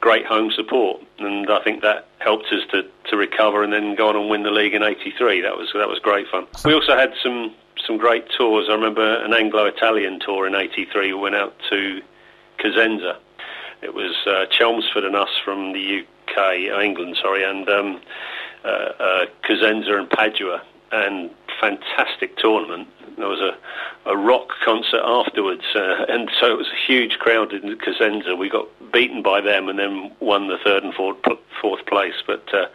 great home support. And I think that helped us to, to recover and then go on and win the league in '83. That was that was great fun. We also had some some great tours. I remember an Anglo-Italian tour in '83. We went out to Cosenza. It was uh, Chelmsford and us from the UK, uh, England, sorry, and um, uh, uh, Cosenza and Padua, and fantastic tournament. There was a, a rock concert afterwards, uh, and so it was a huge crowd in Cosenza. We got beaten by them and then won the third and fourth, fourth place, but uh,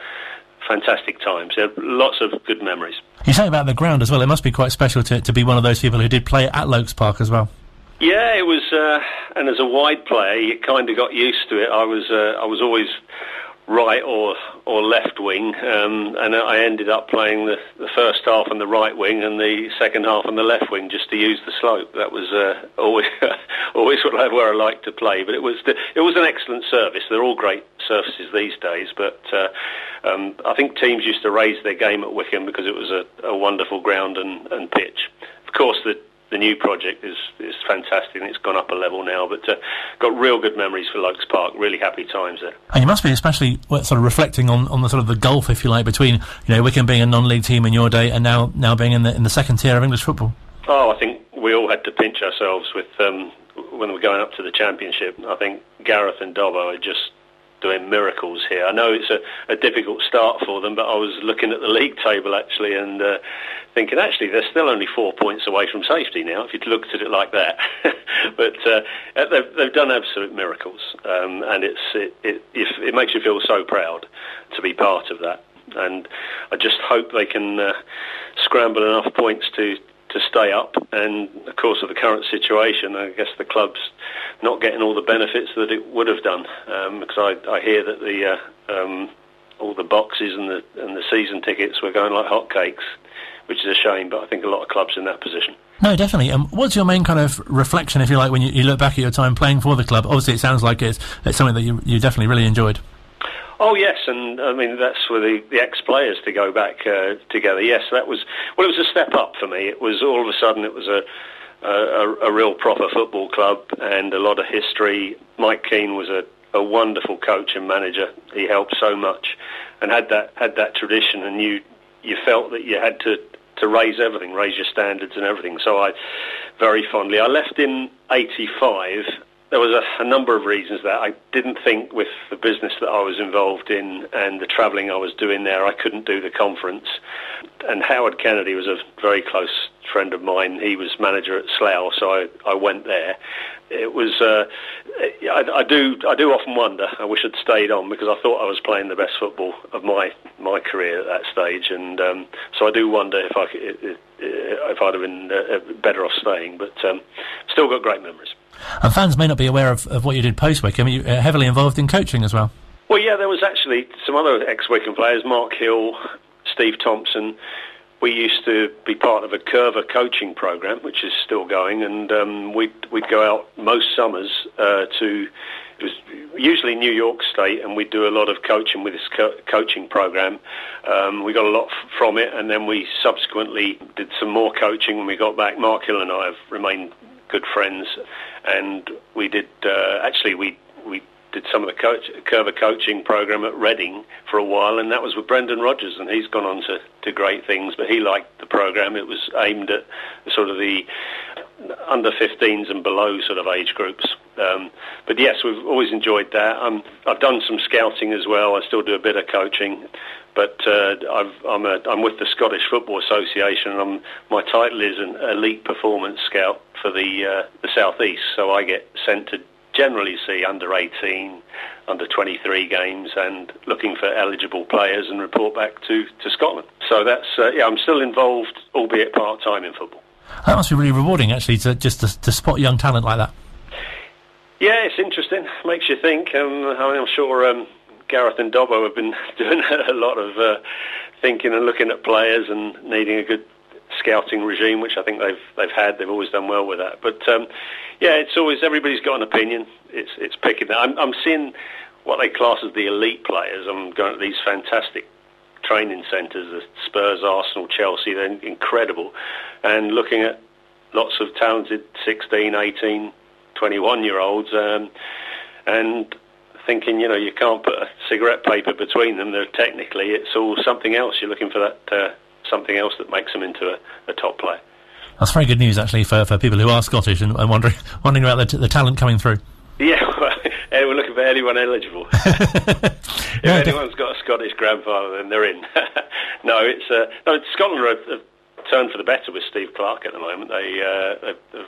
fantastic times. Yeah, lots of good memories. You say about the ground as well. It must be quite special to, to be one of those people who did play at Loakes Park as well. Yeah, it was, uh, and as a wide player, you kind of got used to it. I was, uh, I was always right or or left wing, um, and I ended up playing the, the first half on the right wing and the second half on the left wing just to use the slope. That was uh, always always what I, where I liked to play. But it was the, it was an excellent service. They're all great surfaces these days, but uh, um, I think teams used to raise their game at Wycombe because it was a, a wonderful ground and, and pitch. Of course, the the new project is is fantastic and it's gone up a level now. But uh, got real good memories for Loakes Park. Really happy times there. And you must be especially sort of reflecting on, on the sort of the gulf, if you like, between you know Wycombe being a non-league team in your day and now now being in the in the second tier of English football. Oh, I think we all had to pinch ourselves with um, when we were going up to the championship. I think Gareth and Dobbo are just doing miracles here. I know it's a, a difficult start for them, but I was looking at the league table actually and uh, thinking actually they're still only four points away from safety now if you'd looked at it like that. but uh, they've, they've done absolute miracles, um, and it's it, it, it makes you feel so proud to be part of that. And I just hope they can uh, scramble enough points to to stay up. And of course, of the current situation, I guess the club's not getting all the benefits that it would have done. Um, because I, I hear that the uh, um, all the boxes and the and the season tickets were going like hotcakes, which is a shame. But I think a lot of clubs in that position. No, definitely. Um, what's your main kind of reflection, if you like, when you, you look back at your time playing for the club? Obviously, it sounds like it's, it's something that you, you definitely really enjoyed. Oh yes, and I mean that's for the, the ex-players to go back uh, together. Yes, that was well, it was a step up for me. It was all of a sudden it was a a, a real proper football club and a lot of history. Mike Keen was a, a wonderful coach and manager. He helped so much and had that had that tradition, and you you felt that you had to to raise everything, raise your standards and everything. So I very fondly I left in '85 there was a, a, number of reasons that I didn't think with the business that I was involved in and the travelling I was doing there, I couldn't do the conference. And Howard Kennedy was a very close friend of mine. He was manager at Slough, so I, I went there. It was uh, I, I do I do often wonder. I wish I'd stayed on because I thought I was playing the best football of my my career at that stage, and um, so I do wonder if I if I'd have been uh, better off staying. But um, still got great memories. And fans may not be aware of, of what you did post Wycombe. You're uh, heavily involved in coaching as well. Well, yeah, there was actually some other ex-Wycombe players, Mark Hill, Steve Thompson. We used to be part of a Coerver coaching program, which is still going, and um, we'd, we'd go out most summers uh, to it was usually New York State, and we'd do a lot of coaching with this co- coaching program. Um, we got a lot f- from it, and then we subsequently did some more coaching when we got back. Mark Hill and I have remained good friends, and we did uh, actually we we did some of the coach, Coerver coaching program at Reading for a while, and that was with Brendan Rodgers, and he's gone on to, to great things. But he liked the program; it was aimed at sort of the under 15s and below sort of age groups. Um, but yes, we've always enjoyed that. Um, I've done some scouting as well. I still do a bit of coaching, but uh, i am I'm with the Scottish Football Association. And I'm, my title is an elite performance scout for the uh, the southeast. So I get sent to generally see under 18, under 23 games, and looking for eligible players and report back to, to Scotland. So that's uh, yeah, I'm still involved, albeit part time in football. That must be really rewarding, actually, to just to, to spot young talent like that. Yeah, it's interesting. Makes you think. Um, I mean, I'm sure um, Gareth and Dobbo have been doing a lot of uh, thinking and looking at players and needing a good scouting regime, which I think they've they've had. They've always done well with that. But um, yeah, it's always everybody's got an opinion. It's it's picking. I'm, I'm seeing what they class as the elite players. I'm going to these fantastic training centres, the Spurs, Arsenal, Chelsea. They're incredible, and looking at lots of talented 16, 18, 21 year olds, um, and thinking, you know, you can't put a cigarette paper between them. They're technically, it's all something else. You're looking for that uh, something else that makes them into a, a, top player. That's very good news, actually, for, for people who are Scottish and, and wondering wondering about the, t- the talent coming through. Yeah, we're looking for anyone eligible. if yeah, anyone's got a Scottish grandfather, then they're in. no, it's uh, no. Scotland are, have turned for the better with Steve Clarke at the moment. They uh,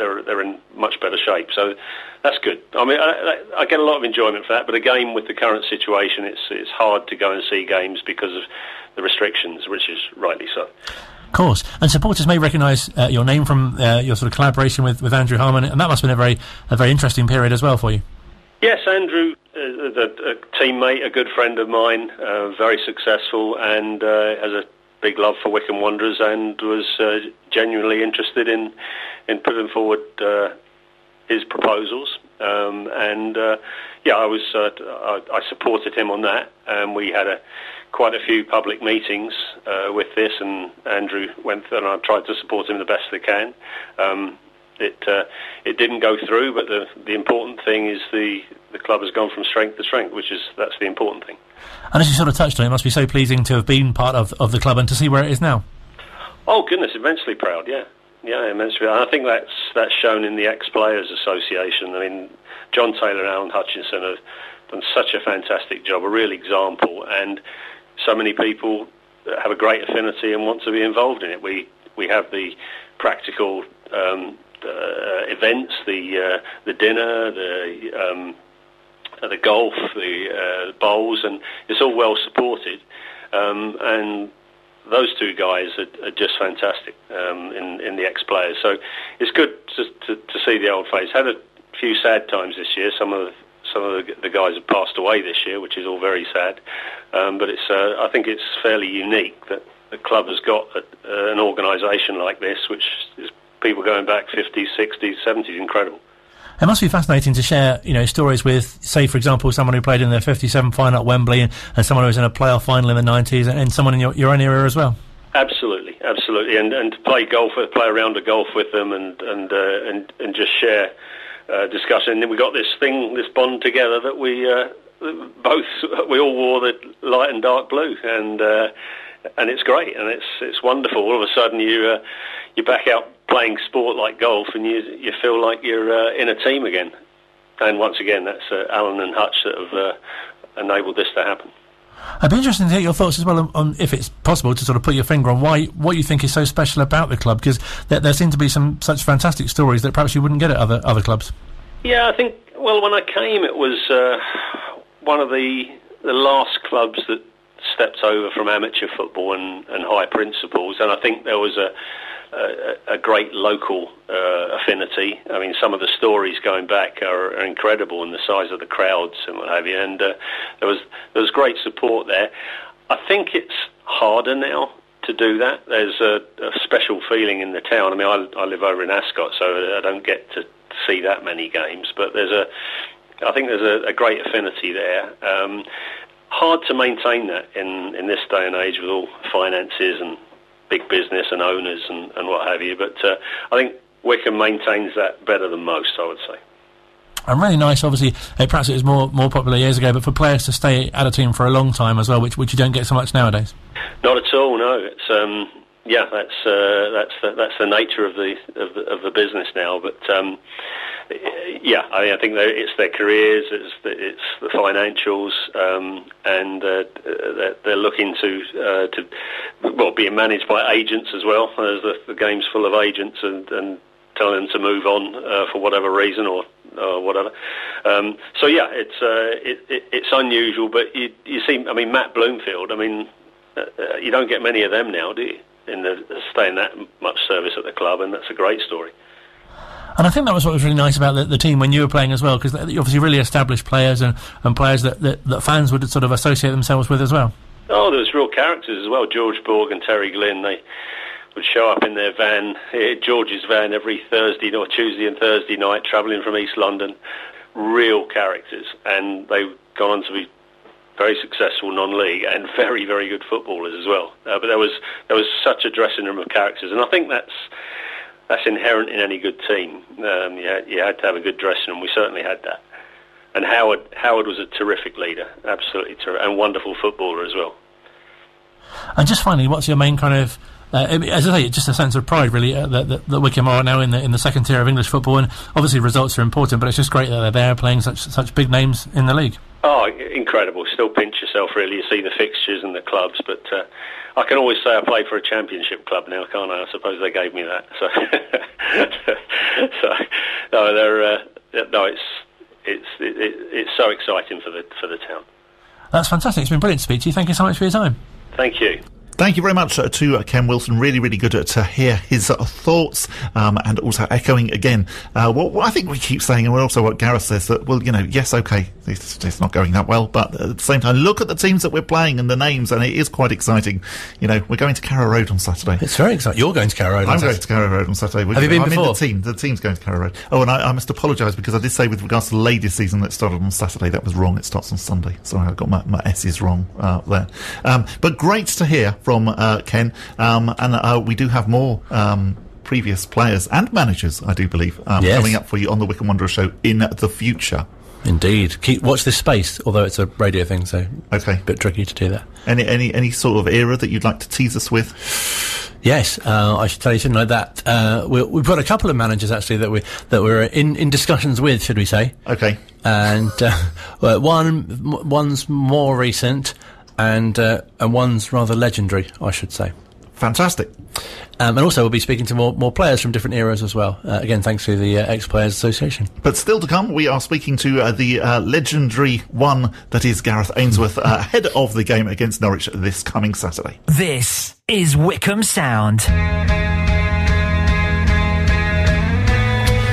they're they're in much better shape. So that's good. I mean, I, I, get a lot of enjoyment for that. But again, with the current situation, it's it's hard to go and see games because of the restrictions, which is rightly so. Of course, and supporters may recognise uh, your name from uh, your sort of collaboration with, with Andrew Harmon, and that must have been a very a very interesting period as well for you. Yes, Andrew, uh, a, teammate, a good friend of mine, uh, very successful, and uh, has a big love for Wycombe Wanderers and was uh, genuinely interested in in putting forward uh, his proposals. Um, and uh, yeah, I was I, I, supported him on that, and we had a quite a few public meetings with this. And Andrew went and I tried to support him the best I can. Um, it uh, it didn't go through, but the the important thing is the the club has gone from strength to strength, which is that's the important thing. And as you sort of touched on, it must be so pleasing to have been part of, of the club and to see where it is now. Oh goodness, immensely proud. Yeah, yeah, immensely. Proud. I think that's that's shown in the Ex Players Association. I mean, John Taylor and Alan Hutchinson have done such a fantastic job, a real example, and so many people have a great affinity and want to be involved in it. We we have the practical um, events, the uh, the dinner, the um, the golf, the uh, bowls, and it's all well supported. Um, and those two guys are, are just fantastic um, in in the ex players. So it's good to, to, to see the old face. Had a few sad times this year. Some of the, some of the, the guys have passed away this year, which is all very sad. Um, but it's uh, I think it's fairly unique that the club has got a, uh, an organisation like this, which is people going back 50s, 60s, 70s, incredible. It must be fascinating to share, you know, stories with, say, for example, someone who played in the 57 final at Wembley and, and someone who was in a playoff final in the 90s and, and someone in your, your own era as well. Absolutely, absolutely, and and to play golf, play around a golf with them, and and uh, and and just share uh, discussion. And then we got this thing, this bond together that we uh, both we all wore the light and dark blue, and uh, and it's great, and it's it's wonderful. All of a sudden, you uh, you're back out playing sport like golf, and you you feel like you're uh, in a team again. And once again, that's uh, Alan and Hutch that have uh, enabled this to happen. I'd be interested to hear your thoughts as well on, on, if it's possible to sort of put your finger on why what you think is so special about the club, because there, there seem to be some such fantastic stories that perhaps you wouldn't get at other other clubs. Yeah, I think. Well, when I came, it was uh, one of the the last clubs that stepped over from amateur football and, and high principles, and I think there was a a, great local uh, affinity. I mean, some of the stories going back are, are, incredible, and the size of the crowds and what have you. And uh, there was there was great support there. I think it's harder now to do that. There's a, a special feeling in the town. I mean, I, I live over in Ascot, so I don't get to see that many games, but there's a I think there's a, a great affinity there. Um, hard to maintain that in, in this day and age with all finances and big business and owners and, and what have you. But uh, I think Wycombe maintains that better than most, I would say. And really nice, obviously, uh, perhaps it was more more popular years ago, but for players to stay at a team for a long time as well, which which you don't get so much nowadays. Not at all, no. It's um, yeah, that's uh, that's the, that's the nature of the of the, of the business now. But um, yeah, I, mean, I think it's their careers, it's the, it's the financials, um, and uh, they're, they're, looking to uh, to well being managed by agents as well. There's the, the game's full of agents and, and telling them to move on uh, for whatever reason or or whatever. Um, so yeah, it's uh, it, it, it's unusual, but you you see, I mean, Matt Bloomfield. I mean, uh, uh, you don't get many of them now, do you? In the staying that much service at the club, and that's a great story. And I think that was what was really nice about the, the team when you were playing as well, because you obviously really established players and, and players that, that, that, fans would sort of associate themselves with as well. Oh, there was real characters as well. George Borg and Terry Glynn, they would show up in their van, eh, George's van, every Thursday or Tuesday and Thursday night, travelling from East London. Real characters, and they've gone on to be very successful non-league and very, very good footballers as well. Uh, but there was there was such a dressing room of characters, and I think that's that's inherent in any good team. Um, you, had, you had to have a good dressing room. We certainly had that. And Howard Howard was a terrific leader, absolutely terrific, and wonderful footballer as well. And just finally, what's your main kind of uh, as I say, just a sense of pride, really, uh, that, that, that, Wycombe are now in the in the second tier of English football, and obviously results are important, but it's just great that they're there playing such such big names in the league. Oh, incredible! Still pinch yourself, really. You see the fixtures and the clubs, but uh, I can always say I play for a championship club now, can't I? I suppose they gave me that. So, so no, they're uh, no, it's it's it, it's so exciting for the for the town. That's fantastic. It's been brilliant to speak to you. Thank you so much for your time. Thank you. Thank you very much uh, to uh, Ken Wilson. Really, really good uh, to hear his uh, thoughts um, and also echoing again uh, what, what, I think we keep saying, and also what Gareth says that, well, you know, yes, okay, it's, it's, not going that well, but at the same time, look at the teams that we're playing and the names, and it is quite exciting. You know, we're going to Carrow Road on Saturday. It's very exciting. You're going to Carrow Road. I'm going to Carrow Road on Saturday. We're Have you been I'm before? In the team. The team's going to Carrow Road. Oh, and I, I must apologise because I did say with regards to the ladies' season that started on Saturday, that was wrong. It starts on Sunday. Sorry, I got my, my S's wrong uh, there. Um, but great to hear from uh, Ken. Um, and uh, we do have more um, previous players and managers, I do believe, um, yes. coming up for you on the Wycombe Wanderer show in the future. Indeed. Keep watch this space, although it's a radio thing, so okay, a bit tricky to do that. Any any any sort of era that you'd like to tease us with? Yes, uh, I should tell you something like that. Uh, we, have got a couple of managers actually that we that we're in, in discussions with, should we say? Okay. And uh, well, one one's more recent, and uh, and one's rather legendary, I should say. Fantastic. Um, and also, we'll be speaking to more, more players from different eras as well. Uh, again, thanks to the uh, Ex Players Association. But still to come, we are speaking to uh, the uh, legendary one that is Gareth Ainsworth uh, ahead of the game against Norwich this coming Saturday. This is Wycombe Sound.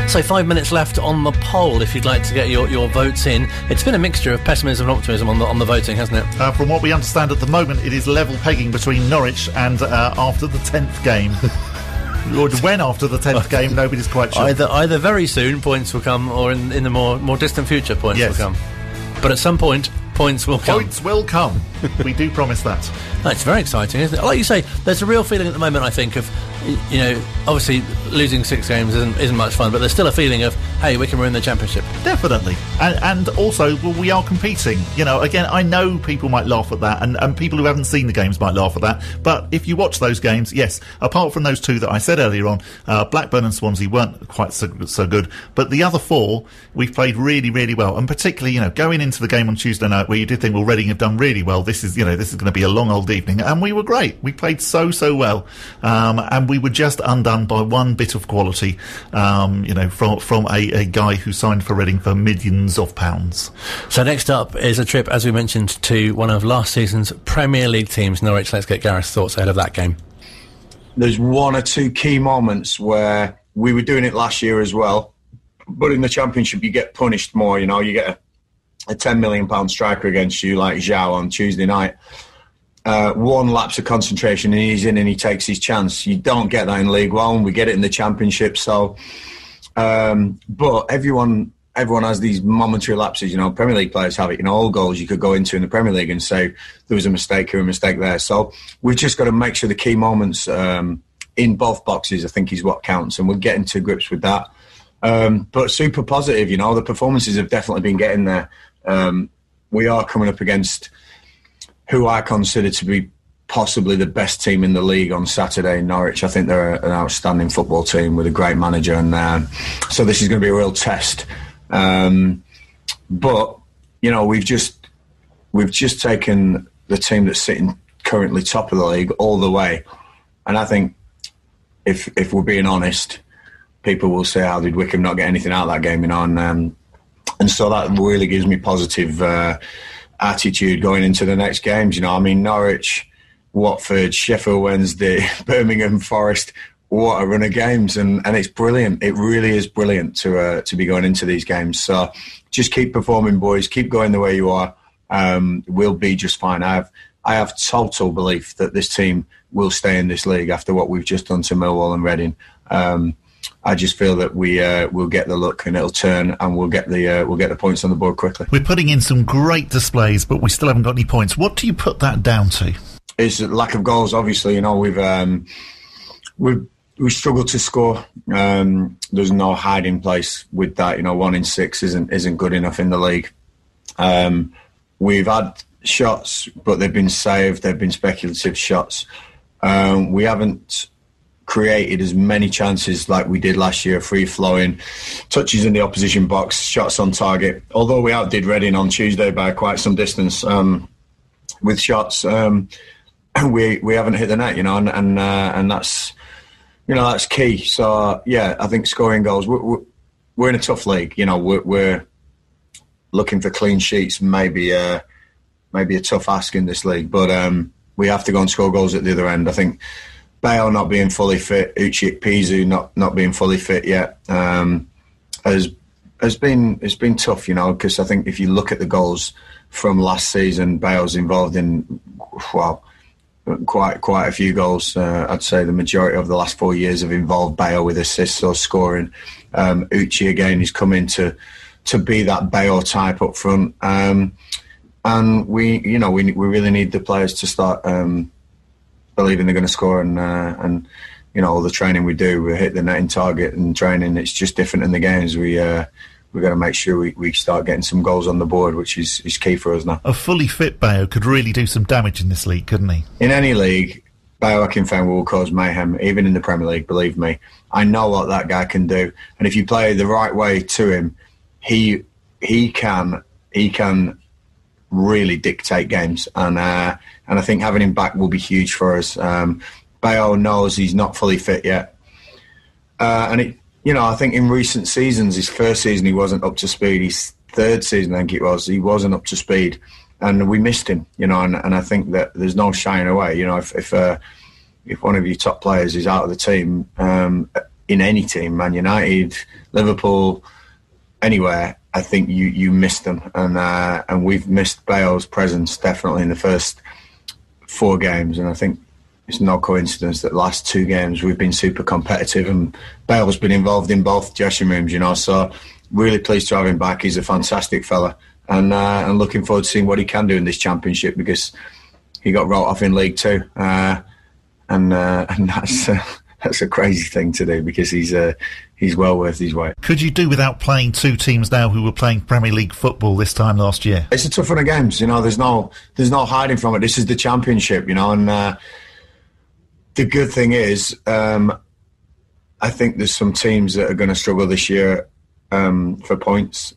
So five minutes left on the poll if you'd like to get your, your votes in. It's been a mixture of pessimism and optimism on the, on the voting, hasn't it? Uh, from what we understand at the moment, it is level pegging between Norwich and uh, after the 10th game. or when after the 10th game, nobody's quite sure. Either, either very soon points will come or in, in the more, more distant future points yes. will come. But at some point, points will come. Points will come. we do promise that. That's very exciting, isn't it? Like you say, there's a real feeling at the moment, I think, of you know, obviously losing six games isn't, isn't much fun, but there's still a feeling of, hey, we can win the championship. Definitely. And, and also, well, we are competing. You know, again, I know people might laugh at that, and, and people who haven't seen the games might laugh at that, but if you watch those games, yes, apart from those two that I said earlier on, uh, Blackburn and Swansea weren't quite so, so good, but the other four, we've played really, really well. And particularly, you know, going into the game on Tuesday night where you did think, well, Reading have done really well, this is, you know, this is going to be a long old evening, and we were great. We played so, so well. Um, and we were just undone by one bit of quality, um, you know, from from a, a, guy who signed for Reading for millions of pounds. So next up is a trip, as we mentioned, to one of last season's Premier League teams, Norwich. Let's get Gareth's thoughts ahead of that game. There's one or two key moments where we were doing it last year as well, but in the Championship you get punished more. You know, you get a, a 10 million pound striker against you like João on Tuesday night uh, one lapse of concentration and he's in and he takes his chance. You don't get that in League One. We get it in the Championship. So, um, but everyone everyone has these momentary lapses. You know, Premier League players have it. You know, all goals you could go into in the Premier League and say there was a mistake here, a mistake there. So we've just got to make sure the key moments um, in both boxes, I think, is what counts, and we're getting to grips with that. Um, but super positive. You know, the performances have definitely been getting there. Um, we are coming up against who I consider to be possibly the best team in the league on Saturday in Norwich. I think they're an outstanding football team with a great manager, and uh, so this is going to be a real test. Um, but you know, we've just we've just taken the team that's sitting currently top of the league all the way, and I think if if we're being honest, people will say, "How did Wycombe not get anything out of that game?" You know, and um, and so that really gives me positive. Uh, attitude going into the next games. You know, I mean, Norwich, Watford, Sheffield Wednesday, Birmingham Forest. What a run of games, and, and it's brilliant. It really is brilliant to uh, to be going into these games. So just keep performing, boys. Keep going the way you are. Um, we'll be just fine. I've I have total belief that this team will stay in this league after what we've just done to Millwall and Reading. Um, I just feel that we uh, will get the look and it'll turn and we'll get the uh, we'll get the points on the board quickly. We're putting in some great displays, but we still haven't got any points. What do you put that down to? It's lack of goals. Obviously, you know we've um, we've we struggled to score. Um, there's no hiding place with that. You know, one in six isn't isn't good enough in the league. Um, we've had shots, but they've been saved. They've been speculative shots. Um, we haven't created as many chances like we did last year, free flowing, touches in the opposition box, shots on target. Although we outdid Reading on Tuesday by quite some distance um, with shots, um, we we haven't hit the net, you know, and and, uh, and that's you know that's key. So yeah, I think scoring goals. We're, we're in a tough league, you know. We're, we're looking for clean sheets, maybe uh, maybe a tough ask in this league, but um, we have to go and score goals at the other end. I think Bayo not being fully fit, Uche Ikpeazu not not being fully fit yet, um, has has been it's been tough, you know, because I think if you look at the goals from last season, Bayo's involved in well quite quite a few goals. Uh, I'd say the majority of the last four years have involved Bayo with assists or scoring. Um, Uche again is coming to to be that Bayo type up front, um, and we you know we we really need the players to start. Um, believing they're going to score and uh, and you know all the training we do, we hit the netting target and training. It's just different in the games. We uh, we're going to make sure we, we start getting some goals on the board, which is, is key for us now. A fully fit Bayo could really do some damage in this league, couldn't he? In any league, Bayo Akinfenwa will cause mayhem, even in the Premier League. Believe me, I know what that guy can do, and if you play the right way to him, he he can he can really dictate games, and uh, and I think having him back will be huge for us. Um, Bayo knows he's not fully fit yet, uh, and it, you know, I think in recent seasons, his first season he wasn't up to speed. His third season, I think it was, he wasn't up to speed, and we missed him. You know, and, and I think that there's no shying away. You know, if if, uh, if one of your top players is out of the team um, in any team, Man United, Liverpool, anywhere, I think you you missed them, and uh, and we've missed Bayo's presence definitely in the first four games, and I think it's no coincidence that last two games we've been super competitive, and Bayo's been involved in both dressing rooms, you know. So really pleased to have him back. He's a fantastic fella, and uh, and looking forward to seeing what he can do in this championship because he got rolled off in League Two, uh, and uh, and that's uh, that's a crazy thing to do because he's uh, he's well worth his weight. Could you do without playing two teams now who were playing Premier League football this time last year? It's a tough run of games, you know. There's no there's no hiding from it. This is the championship, you know, and uh, the good thing is, um, I think there's some teams that are going to struggle this year um, for points.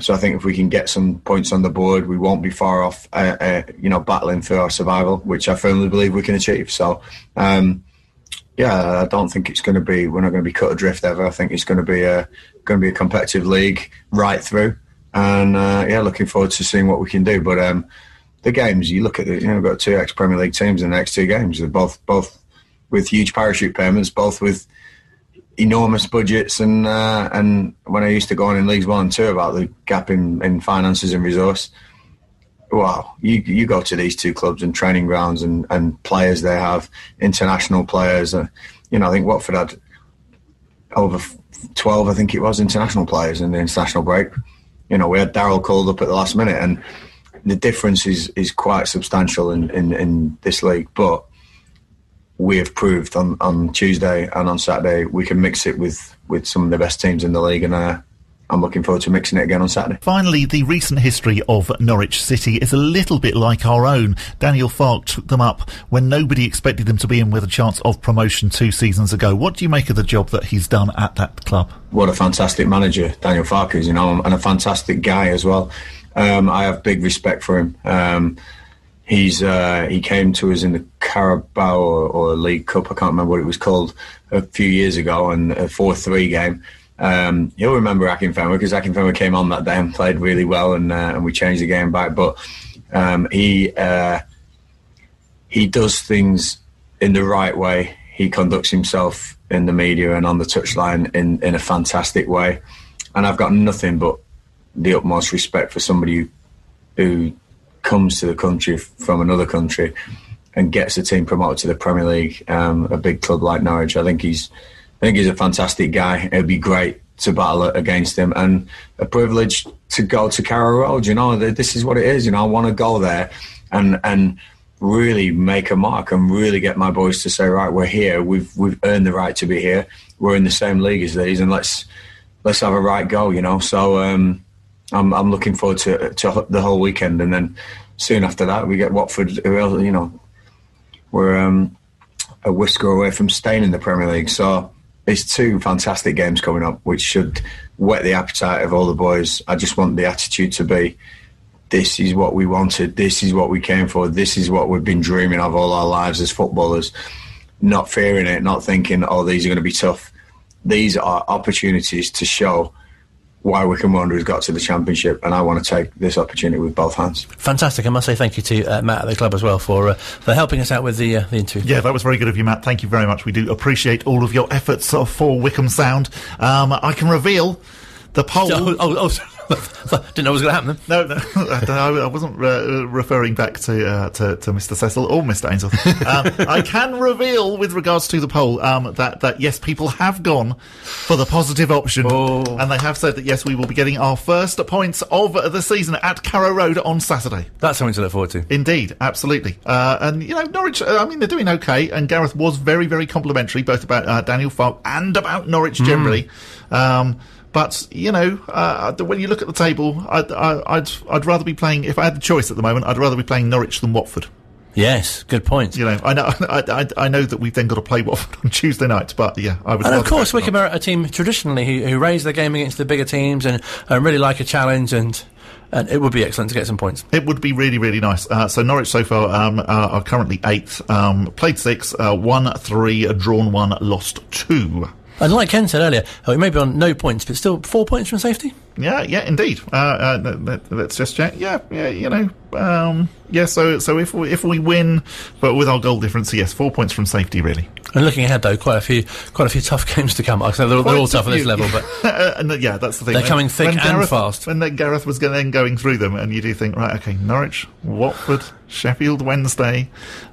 So I think if we can get some points on the board, we won't be far off, uh, uh, you know, battling for our survival, which I firmly believe we can achieve. So. Um, yeah, I don't think it's going to be. We're not going to be cut adrift ever. I think it's going to be a going to be a competitive league right through, and uh, yeah, looking forward to seeing what we can do. But um, the games, you look at it, you know, we've got two ex Premier League teams in the next two games. They're both both with huge parachute payments, both with enormous budgets, and uh, and when I used to go on in leagues one and two about the gap in, in finances and resource wow, you you go to these two clubs and training grounds and, and players they have international players. Uh, you know, I think Watford had over twelve, I think it was, international players in the international break. You know, we had Daryl called up at the last minute, and the difference is is quite substantial in, in, in this league. But we have proved on, on Tuesday and on Saturday we can mix it with, with some of the best teams in the league, and uh, I'm looking forward to mixing it again on Saturday. Finally, the recent history of Norwich City is a little bit like our own. Daniel Farke took them up when nobody expected them to be in with a chance of promotion two seasons ago. What do you make of the job that he's done at that club? What a fantastic manager Daniel Farke is, you know, and a fantastic guy as well. Um, I have big respect for him. Um, he's uh, he came to us in the Carabao or, or, League Cup. I can't remember what it was called a few years ago, and a four-three game um, you'll remember Akinfenwa because Akinfenwa came on that day and played really well, and, uh, and we changed the game back. But um, he uh, he does things in the right way. He conducts himself in the media and on the touchline in, in a fantastic way. And I've got nothing but the utmost respect for somebody who, who comes to the country from another country and gets the team promoted to the Premier League, um, a big club like Norwich. I think he's, I think he's a fantastic guy. It'd be great to battle against him, and a privilege to go to Carrow Road. You know, this is what it is. You know, I want to go there, and and really make a mark and really get my boys to say, right, we're here. We've we've earned the right to be here. We're in the same league as these, and let's let's have a right go. You know, so um, I'm I'm looking forward to to the whole weekend, and then soon after that we get Watford. You know, we're um, a whisker away from staying in the Premier League. So it's two fantastic games coming up, which should whet the appetite of all the boys. I just want the attitude to be this is what we wanted, this is what we came for, this is what we've been dreaming of all our lives as footballers. Not fearing it, not thinking, oh, these are going to be tough. These are opportunities to show why Wycombe Wanderers got to the championship, and I want to take this opportunity with both hands. Fantastic! I must say thank you to uh, Matt at the club as well for uh, for helping us out with the uh, the interview. Yeah, that was very good of you, Matt. Thank you very much. We do appreciate all of your efforts for Wycombe Sound. Um, I can reveal the poll. Oh, oh, oh Didn't know what was going to happen. No, no, I, wasn't uh, referring back to, uh, to, to Mr. Cecil or Mr. Ainsworth. Um, I can reveal, with regards to the poll, um, that that yes, people have gone for the positive option, oh. and they have said that yes, we will be getting our first points of the season at Carrow Road on Saturday. That's something to look forward to. Indeed, absolutely. Uh, and you know, Norwich. Uh, I mean, they're doing okay, and Gareth was very, very complimentary both about uh, Daniel Farke and about Norwich generally. Mm. Um, but you know, uh, when you look at the table, I'd, I'd I'd rather be playing. If I had the choice at the moment, I'd rather be playing Norwich than Watford. Yes, good point. You know, I know, I, I, I, know that we've then got to play Watford on Tuesday night, but yeah, I would. And of course, Wycombe are a team traditionally who, who raise their game against the bigger teams and, and really like a challenge and. And it would be excellent to get some points. It would be really, really nice. Uh, so Norwich so far um, are, are, currently eighth. Um, played six, uh, won three, drawn one, lost two. And like Ken said earlier, oh, it may be on no points, but still four points from safety. Yeah, yeah, indeed. Uh, uh, let's just check. Yeah, yeah, you know, um, yeah. So, so if we if we win, but with our goal difference, yes, four points from safety, really. And looking ahead, though, quite a few, quite a few tough games to come. I they're, they're all tough at this level, but uh, yeah, that's the thing. They're coming thick and Gareth, fast. When Gareth was then going through them, and you do think, right, okay, Norwich, Watford, Sheffield Wednesday,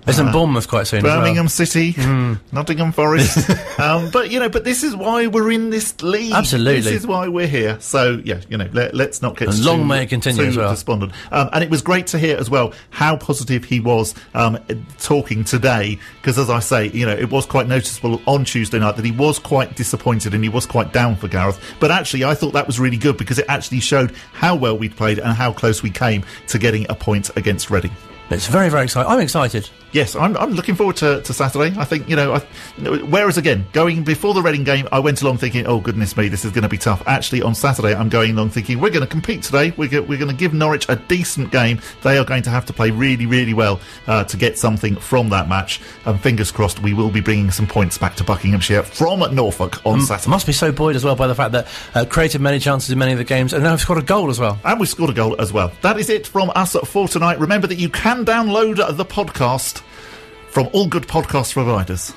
isn't uh, Bournemouth quite soon? Birmingham well? City, mm. Nottingham Forest. um, but you know, but this is why we're in this league. Absolutely, this is why we're here. So yeah, you know, let, us not get and too, long may it continue as well. despondent. Um, and it was great to hear as well how positive he was um, talking today, because as I say, you know, it was quite noticeable on Tuesday night that he was quite disappointed and he was quite down for Gareth. But actually, I thought that was really good because it actually showed how well we'd played and how close we came to getting a point against Reading. It's very, very exciting. I'm excited. Yes, I'm, I'm looking forward to, to Saturday. I think, you know, I, whereas again, going before the Reading game, I went along thinking, oh, goodness me, this is going to be tough. Actually, on Saturday, I'm going along thinking, we're going to compete today. We're, we're going to give Norwich a decent game. They are going to have to play really, really well uh, to get something from that match. And fingers crossed, we will be bringing some points back to Buckinghamshire from Norfolk on M- Saturday. Must be so buoyed as well by the fact that uh, created many chances in many of the games and now have scored a goal as well. And we've scored a goal as well. That is it from us for tonight. Remember that you can download the podcast from all good podcast providers.